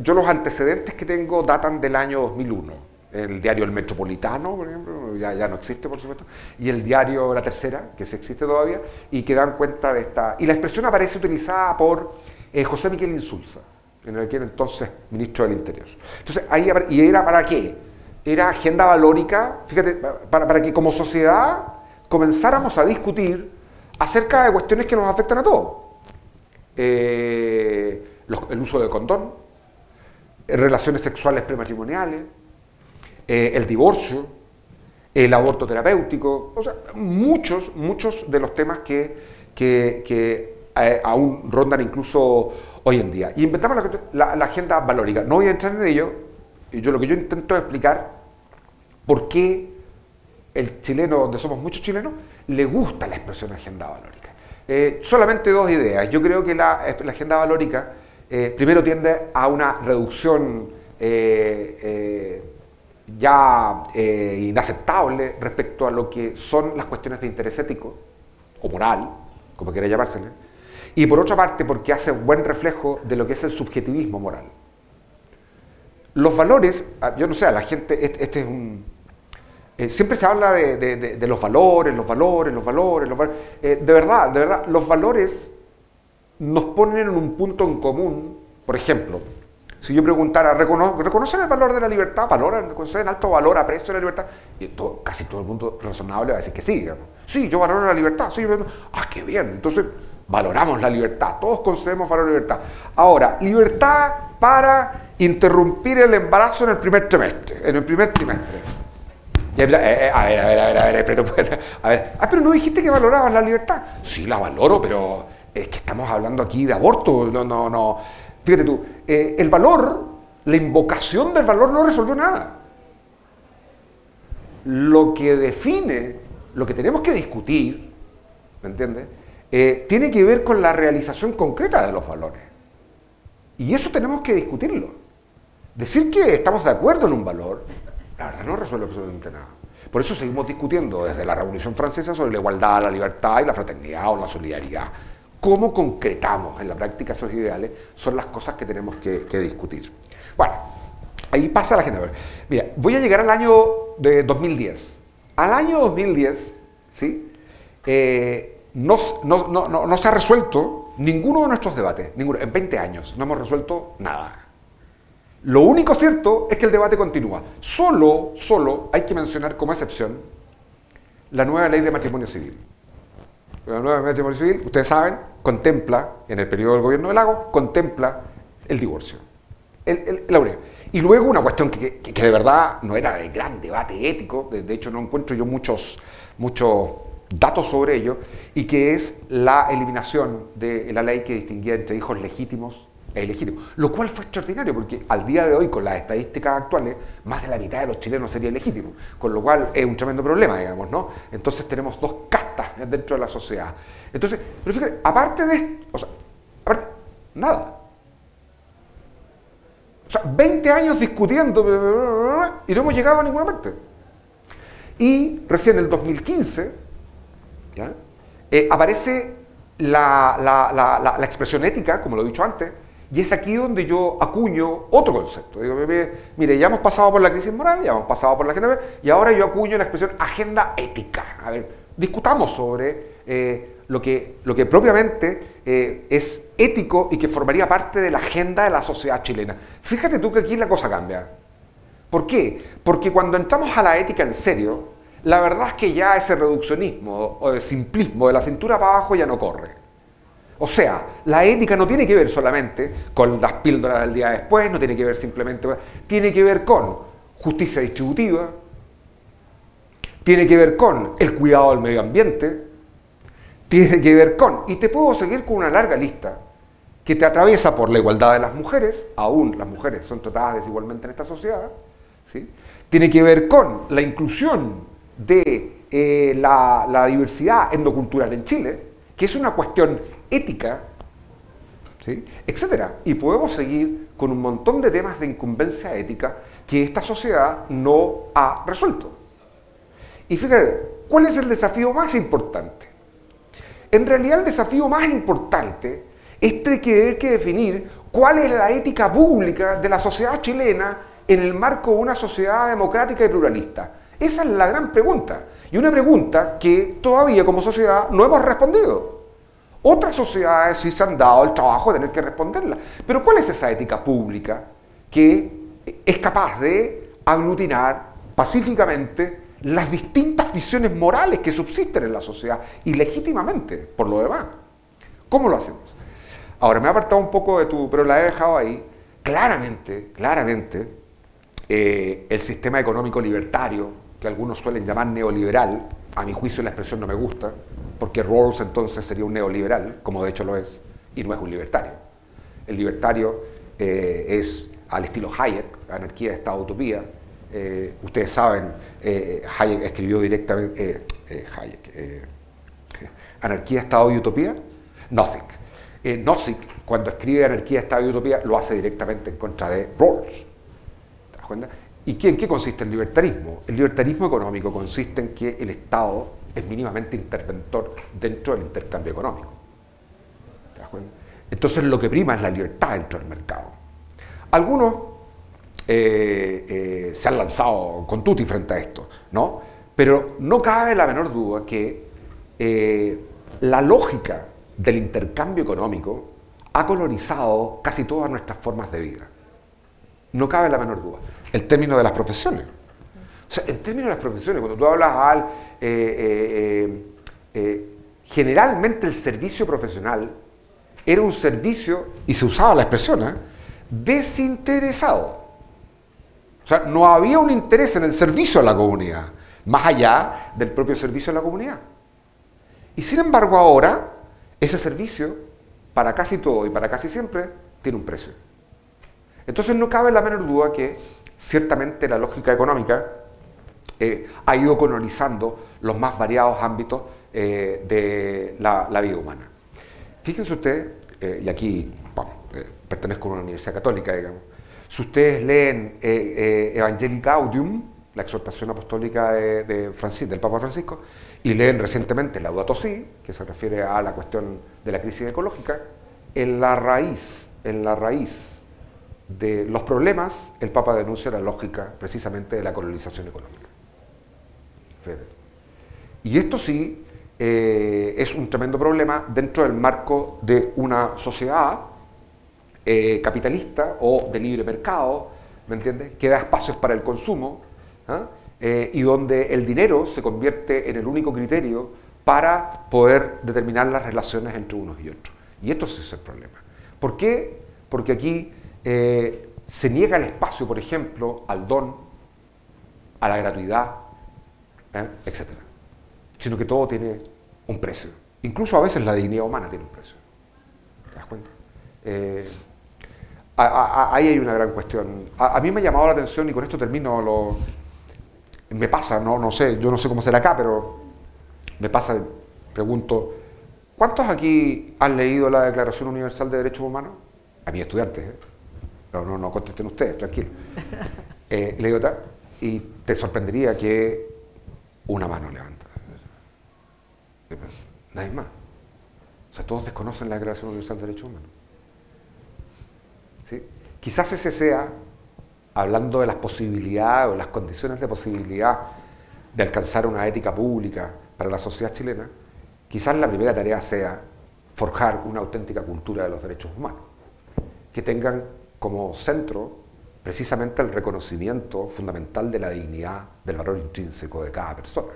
Yo los antecedentes que tengo datan del año 2001 el diario El Metropolitano, por ejemplo, ya, ya, no existe, por supuesto, y el diario La Tercera, que sí existe todavía, y que dan cuenta de esta... Y la expresión aparece utilizada por eh, José Miguel Insulza, en el que era entonces ministro del Interior. Entonces, ahí, ¿y era para qué? Era agenda valórica, fíjate, para, para que como sociedad comenzáramos a discutir acerca de cuestiones que nos afectan a todos. Eh, el uso de condón, relaciones sexuales prematrimoniales, eh, el divorcio, el aborto terapéutico, o sea, muchos, muchos de los temas que, eh, aún rondan incluso hoy en día. Y inventamos la, agenda valórica. No voy a entrar en ello, yo lo que yo intento es explicar por qué el chileno, donde somos muchos chilenos, le gusta la expresión agenda valórica. Eh, solamente dos ideas. Yo creo que la, agenda valórica primero tiende a una reducción ya eh, inaceptable respecto a lo que son las cuestiones de interés ético o moral, como quiera llamársele, y por otra parte porque hace buen reflejo de lo que es el subjetivismo moral. Los valores, ah, yo no sé, a la gente, este, es un... Eh, siempre se habla de, los valores, los valores, los valores, los valores. Eh, de verdad, de verdad, los valores nos ponen en un punto en común, por ejemplo, si yo preguntara, ¿reconocen el valor de la libertad? ¿Valoran, conceden alto valor, aprecio la libertad? Y casi todo el mundo razonable va a decir que sí. Sí, yo valoro la libertad. Sí, ah, qué bien. Entonces, valoramos la libertad. Todos concedemos valor a la libertad. Ahora, libertad para interrumpir el embarazo en el primer trimestre. En el primer trimestre. Eh, eh, a ver, a ver, a ver, a ver, a ver. Ah, pero no dijiste que valorabas la libertad. Sí, la valoro, pero es que estamos hablando aquí de aborto. No, no, no. Fíjate tú, eh, el valor, la invocación del valor no resolvió nada. Lo que define, lo que tenemos que discutir, ¿me entiendes? Eh, tiene que ver con la realización concreta de los valores. Y eso tenemos que discutirlo. Decir que estamos de acuerdo en un valor, la verdad no resuelve absolutamente nada. Por eso seguimos discutiendo desde la Revolución Francesa sobre la igualdad, la libertad y la fraternidad o la solidaridad cómo concretamos en la práctica esos ideales son las cosas que tenemos que, discutir. Bueno, ahí pasa la agenda. Mira, voy a llegar al año de 2010. Al año 2010, ¿sí? Eh, no, se ha resuelto ninguno de nuestros debates, ninguno. En 20 años no hemos resuelto nada. Lo único cierto es que el debate continúa. Solo, solo hay que mencionar como excepción la nueva ley de matrimonio civil. La nueva de matrimonio civil, ustedes saben, contempla, en el periodo del gobierno de Lago, contempla el divorcio. El, la Y luego una cuestión que, de verdad no era de gran debate ético, de, hecho no encuentro yo muchos, muchos datos sobre ello, y que es la eliminación de la ley que distinguía entre hijos legítimos ilegítimos. Lo cual fue extraordinario, porque al día de hoy, con las estadísticas actuales, más de la mitad de los chilenos sería ilegítimo, con lo cual es un tremendo problema, digamos, ¿no? Entonces tenemos dos castas dentro de la sociedad. Entonces, pero fíjate, aparte de esto, o sea, aparte, nada. O sea, 20 años discutiendo y no hemos llegado a ninguna parte. Y recién en el 2015 eh, aparece la, la, expresión ética, como lo he dicho antes, y es aquí donde yo acuño otro concepto. Digo, mire, ya hemos pasado por la crisis moral, ya hemos pasado por la agenda, y ahora yo acuño la expresión agenda ética. A ver, discutamos sobre eh, lo que, lo que propiamente eh, es ético y que formaría parte de la agenda de la sociedad chilena. Fíjate tú que aquí la cosa cambia. ¿Por qué? Porque cuando entramos a la ética en serio, la verdad es que ya ese reduccionismo o el simplismo de la cintura para abajo ya no corre. O sea, la ética no tiene que ver solamente con las píldoras del día después, no tiene que ver simplemente, tiene que ver con justicia distributiva, tiene que ver con el cuidado del medio ambiente, tiene que ver con, y te puedo seguir con una larga lista que te atraviesa por la igualdad de las mujeres, aún las mujeres son tratadas desigualmente en esta sociedad, ¿sí? tiene que ver con la inclusión de eh, la, la, diversidad endocultural en Chile, que es una cuestión ética, ¿sí? etc. Y podemos seguir con un montón de temas de incumbencia ética que esta sociedad no ha resuelto. Y fíjate, ¿cuál es el desafío más importante? En realidad el desafío más importante es tener que definir cuál es la ética pública de la sociedad chilena en el marco de una sociedad democrática y pluralista. Esa es la gran pregunta. Y una pregunta que todavía como sociedad no hemos respondido. Otras sociedades sí se han dado el trabajo de tener que responderla. Pero ¿cuál es esa ética pública que es capaz de aglutinar pacíficamente las distintas visiones morales que subsisten en la sociedad y legítimamente, por lo demás. ¿Cómo lo hacemos? Ahora, me he apartado un poco de tu, pero la he dejado ahí. Claramente, claramente, eh, el sistema económico libertario, que algunos suelen llamar neoliberal, a mi juicio la expresión no me gusta, porque Rawls entonces sería un neoliberal, como de hecho lo es, y no es un libertario. El libertario eh, es al estilo Hayek, anarquía, Estado, utopía, eh, ustedes saben, eh, Hayek escribió directamente, eh, Hayek, Anarquía, Estado y Utopía, Nozick. Nozick, cuando escribe Anarquía, Estado y Utopía, lo hace directamente en contra de Rawls. ¿Te? ¿Y en qué consiste el libertarismo? El libertarismo económico consiste en que el Estado es mínimamente interventor dentro del intercambio económico. Entonces lo que prima es la libertad dentro del mercado. Algunos eh, eh, se han lanzado con tutti frente a esto, ¿no? Pero no cabe la menor duda que eh, la lógica del intercambio económico ha colonizado casi todas nuestras formas de vida. No cabe la menor duda. El término de las profesiones. O sea, en términos de las profesiones, cuando tú hablas al... generalmente el servicio profesional era un servicio, y se usaba la expresión, desinteresado. O sea, no había un interés en el servicio a la comunidad, más allá del propio servicio a la comunidad. Y sin embargo ahora, ese servicio, para casi todo y para casi siempre, tiene un precio. Entonces no cabe la menor duda que ciertamente la lógica económica eh, ha ido colonizando los más variados ámbitos eh, de la, vida humana. Fíjense ustedes, eh, y aquí pertenezco a una universidad católica, digamos, si ustedes leen Evangelii Gaudium, la exhortación apostólica de, del Papa Francisco, y leen recientemente Laudato Si, que se refiere a la cuestión de la crisis ecológica, en la raíz, en la raíz de los problemas, el Papa denuncia la lógica precisamente de la colonización económica. Y esto sí eh, es un tremendo problema dentro del marco de una sociedad eh, capitalista o de libre mercado, ¿me entiendes? Que da espacios para el consumo ¿ah? eh, y donde el dinero se convierte en el único criterio para poder determinar las relaciones entre unos y otros. Y esto es el problema. ¿Por qué? Porque aquí se niega el espacio, por ejemplo, al don, a la gratuidad, etc. Sino que todo tiene un precio. Incluso a veces la dignidad humana tiene un precio. ¿Te das cuenta? ahí hay una gran cuestión. A, mí me ha llamado la atención, y con esto termino, lo, me pasa, no, no sé, yo no sé cómo será acá, pero me pasa, pregunto, ¿cuántos aquí han leído la Declaración Universal de Derechos Humanos? A mis estudiantes, ¿eh? no, no, no contesten ustedes, tranquilo. Eh, le y te sorprendería que una mano levanta. Nadie más. O sea, todos desconocen la Declaración Universal de Derechos Humanos. Quizás ese sea, hablando de las posibilidades o las condiciones de posibilidad de alcanzar una ética pública para la sociedad chilena, quizás la primera tarea sea forjar una auténtica cultura de los derechos humanos, que tengan como centro precisamente el reconocimiento fundamental de la dignidad, del valor intrínseco de cada persona.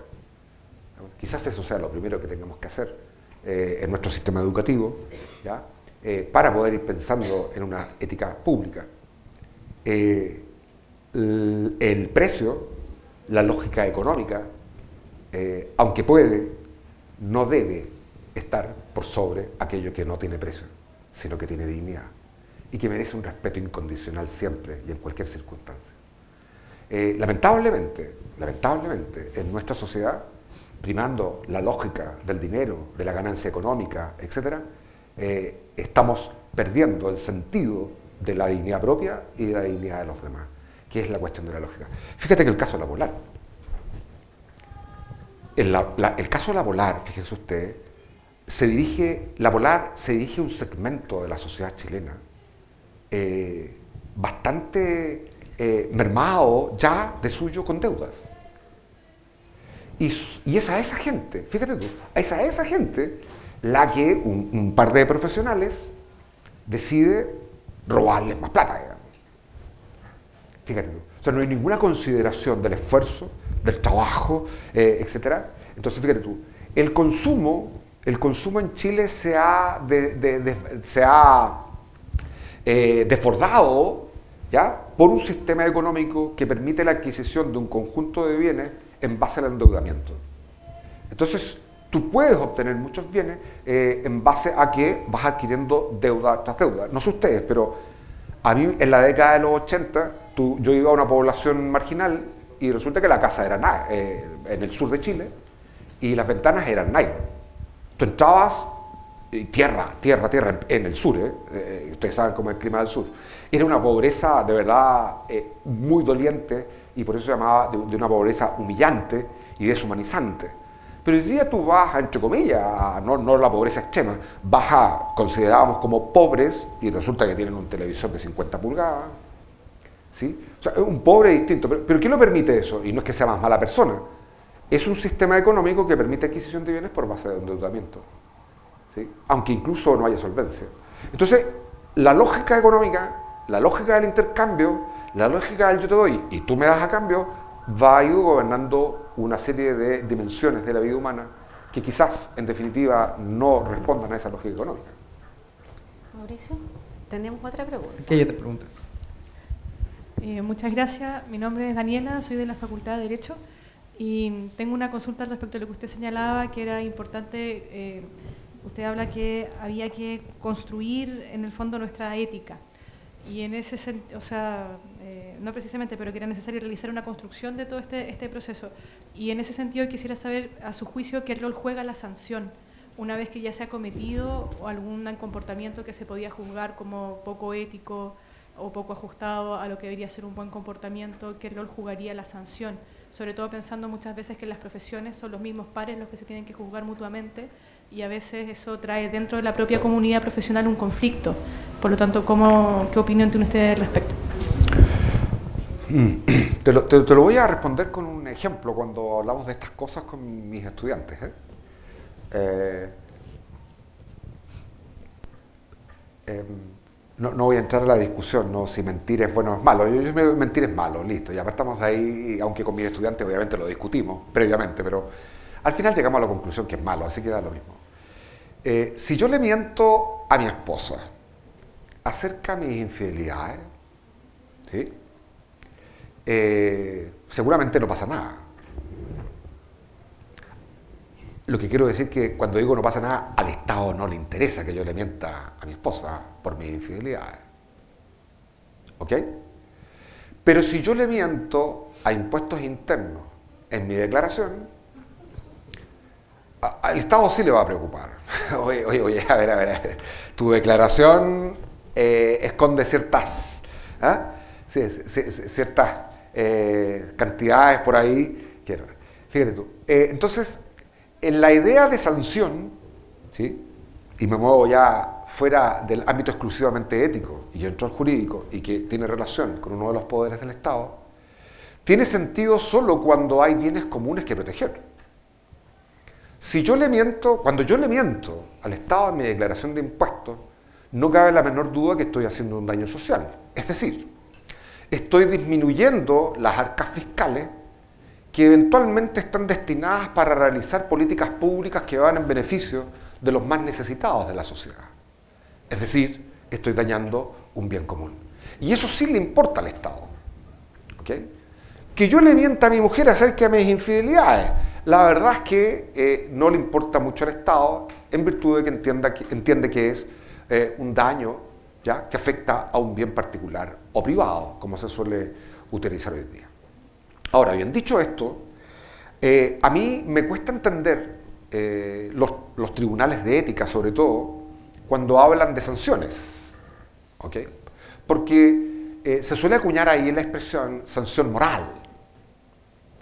Quizás eso sea lo primero que tengamos que hacer en nuestro sistema educativo, para poder ir pensando en una ética pública. el precio, la lógica económica, aunque puede, no debe estar por sobre aquello que no tiene precio, sino que tiene dignidad y que merece un respeto incondicional siempre y en cualquier circunstancia. Eh, lamentablemente, lamentablemente, en nuestra sociedad, primando la lógica del dinero, de la ganancia económica, etc., eh, estamos perdiendo el sentido de la dignidad propia y de la dignidad de los demás, que es la cuestión de la lógica. Fíjate que el caso laboral, el, el caso laboral, fíjense usted, se dirige, la Polar se dirige a un segmento de la sociedad chilena eh, bastante eh, mermado ya de suyo con deudas. Y, y, es a esa gente, fíjate tú, es a esa gente la que un, par de profesionales decide robarles más plata. Fíjate tú. O sea, no hay ninguna consideración del esfuerzo, del trabajo, eh, etc. Entonces, fíjate tú, el consumo el consumo en Chile se ha, se ha eh, desbordado ¿ya? por un sistema económico que permite la adquisición de un conjunto de bienes en base al endeudamiento. Entonces, tú puedes obtener muchos bienes eh, en base a que vas adquiriendo deuda tras deuda. No sé ustedes, pero a mí en la década de los 80 tú, yo iba a una población marginal y resulta que la casa era eh, en el sur de Chile y las ventanas eran nylon. Tú entrabas, tierra, tierra, tierra, en el sur, ¿eh? Eh, ustedes saben cómo es el clima del sur. Era una pobreza de verdad eh, muy doliente y por eso se llamaba de, una pobreza humillante y deshumanizante. Pero hoy día tú vas, entre comillas, no, no la pobreza extrema, vas a, considerábamos como pobres y resulta que tienen un televisor de 50 pulgadas. ¿sí? O sea, un pobre distinto. Pero, pero ¿qué lo permite eso? Y no es que sea más mala persona, es un sistema económico que permite adquisición de bienes por base de endeudamiento, aunque incluso no haya solvencia. Entonces, la lógica económica, la lógica del intercambio, la lógica del yo te doy y tú me das a cambio, va a ir gobernando una serie de dimensiones de la vida humana que quizás, en definitiva, no respondan a esa lógica económica. Mauricio, tenemos otra pregunta. ¿Qué te pregunta? Eh, muchas gracias. Mi nombre es Daniela, soy de la Facultad de Derecho. Y tengo una consulta respecto a lo que usted señalaba, que era importante, eh, usted habla que había que construir en el fondo nuestra ética. Y en ese sentido, o sea, eh, no precisamente, pero que era necesario realizar una construcción de todo este, este proceso. Y en ese sentido quisiera saber, a su juicio, qué rol juega la sanción una vez que ya se ha cometido algún comportamiento que se podía juzgar como poco ético o poco ajustado a lo que debería ser un buen comportamiento, qué rol jugaría la sanción sobre todo pensando muchas veces que las profesiones son los mismos pares los que se tienen que juzgar mutuamente y a veces eso trae dentro de la propia comunidad profesional un conflicto. Por lo tanto, ¿cómo, ¿qué opinión tiene usted al respecto? Mm, te lo, voy a responder con un ejemplo cuando hablamos de estas cosas con mis estudiantes. ¿eh? Eh, em, no, no, voy a entrar a la discusión, ¿no? si mentir es bueno o es malo. Yo, yo mentir es malo, listo. Ya estamos ahí, aunque con mis estudiantes obviamente lo discutimos previamente, pero al final llegamos a la conclusión que es malo, así que da lo mismo. Eh, si yo le miento a mi esposa acerca de mis infidelidades. Eh, seguramente no pasa nada. Lo que quiero decir que cuando digo no pasa nada, al Estado no le interesa que yo le mienta a mi esposa por mis infidelidades. ¿Ok? Pero si yo le miento a impuestos internos en mi declaración, al Estado sí le va a preocupar. oye, oye, oye, a ver, a ver, a ver. Tu declaración eh, esconde ciertas, ¿ah? ciertas eh, cantidades por ahí. Fíjate tú. Eh, entonces, en la idea de sanción, ¿sí? y me muevo ya fuera del ámbito exclusivamente ético y dentro del jurídico y que tiene relación con uno de los poderes del Estado, tiene sentido solo cuando hay bienes comunes que proteger. Si yo le miento, cuando yo le miento al Estado en mi declaración de impuestos, no cabe la menor duda que estoy haciendo un daño social. Es decir, estoy disminuyendo las arcas fiscales que eventualmente están destinadas para realizar políticas públicas que van en beneficio de los más necesitados de la sociedad. Es decir, estoy dañando un bien común. Y eso sí le importa al Estado. Que yo le mienta a mi mujer acerca de mis infidelidades, la verdad es que eh, no le importa mucho al Estado en virtud de que, entienda entiende que es eh, un daño ¿ya? que afecta a un bien particular o privado, como se suele utilizar hoy en día. Ahora bien, dicho esto, eh, a mí me cuesta entender los, tribunales de ética, sobre todo, cuando hablan de sanciones. Porque se suele acuñar ahí la expresión sanción moral.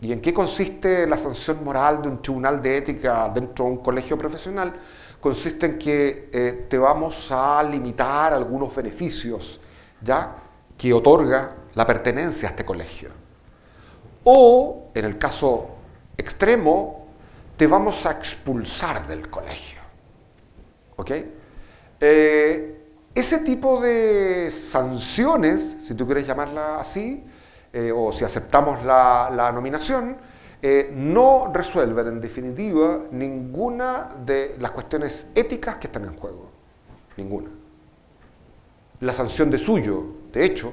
¿Y en qué consiste la sanción moral de un tribunal de ética dentro de un colegio profesional? Consiste en que eh, te vamos a limitar algunos beneficios ¿ya? que otorga la pertenencia a este colegio. O, en el caso extremo, te vamos a expulsar del colegio. ¿Ok? Eh, ese tipo de sanciones, si tú quieres llamarla así, eh, o si aceptamos la, nominación, eh, no resuelven en definitiva ninguna de las cuestiones éticas que están en juego. Ninguna. La sanción de suyo, de hecho,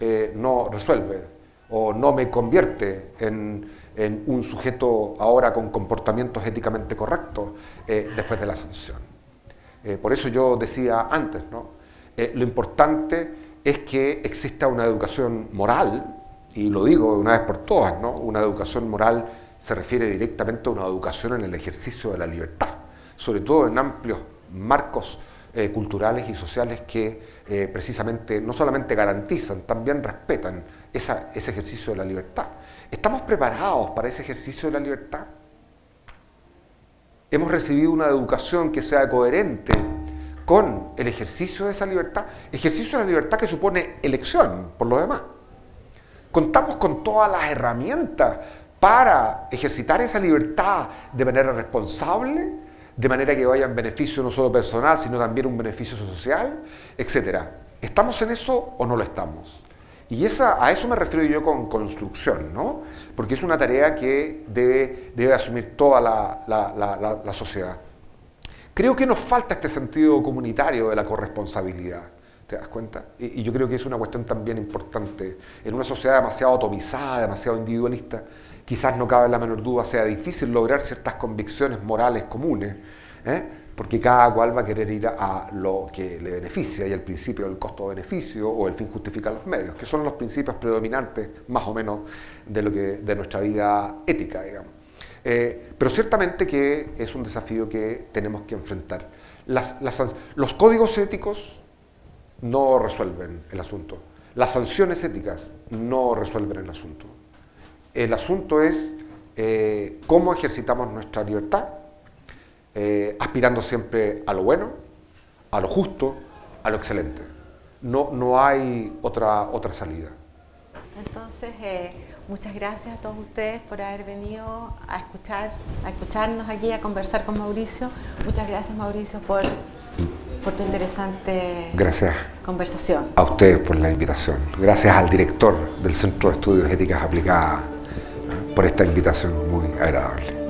eh, no resuelve o no me convierte en, un sujeto ahora con comportamientos éticamente correctos después de la sanción. por eso yo decía antes, ¿no? lo importante es que exista una educación moral y lo digo de una vez por todas, ¿no? una educación moral se refiere directamente a una educación en el ejercicio de la libertad, sobre todo en amplios marcos eh, culturales y sociales que eh, precisamente no solamente garantizan, también respetan ese ejercicio de la libertad. ¿Estamos preparados para ese ejercicio de la libertad? ¿Hemos recibido una educación que sea coherente con el ejercicio de esa libertad? Ejercicio de la libertad que supone elección, por lo demás. Contamos con todas las herramientas para ejercitar esa libertad de manera responsable, de manera que vaya en beneficio no solo personal, sino también un beneficio social, etc. ¿Estamos en eso o no lo estamos? Y a eso me refiero yo con construcción, ¿no? Porque es una tarea que debe, debe asumir toda la, la sociedad. Creo que nos falta este sentido comunitario de la corresponsabilidad. ¿Te das cuenta? Y, yo creo que es una cuestión también importante. En una sociedad demasiado atomizada, demasiado individualista, quizás no cabe la menor duda, sea difícil lograr ciertas convicciones morales comunes, ¿eh? porque cada cual va a querer ir a, lo que le beneficia, y el principio del costo-beneficio o el fin justifica los medios, que son los principios predominantes más o menos de, lo que, de nuestra vida ética, digamos. Eh, pero ciertamente que es un desafío que tenemos que enfrentar. los códigos éticos no resuelven el asunto. Las sanciones éticas no resuelven el asunto. El asunto es eh, cómo ejercitamos nuestra libertad, eh, aspirando siempre a lo bueno, a lo justo, a lo excelente. No, no hay otra, otra salida. Entonces, eh, muchas gracias a todos ustedes por haber venido a escuchar, a escucharnos aquí, a conversar con Mauricio. Muchas gracias Mauricio por por tu interesante Gracias conversación. A ustedes por la invitación. Gracias al director del Centro de Estudios Éticas Aplicadas por esta invitación muy agradable.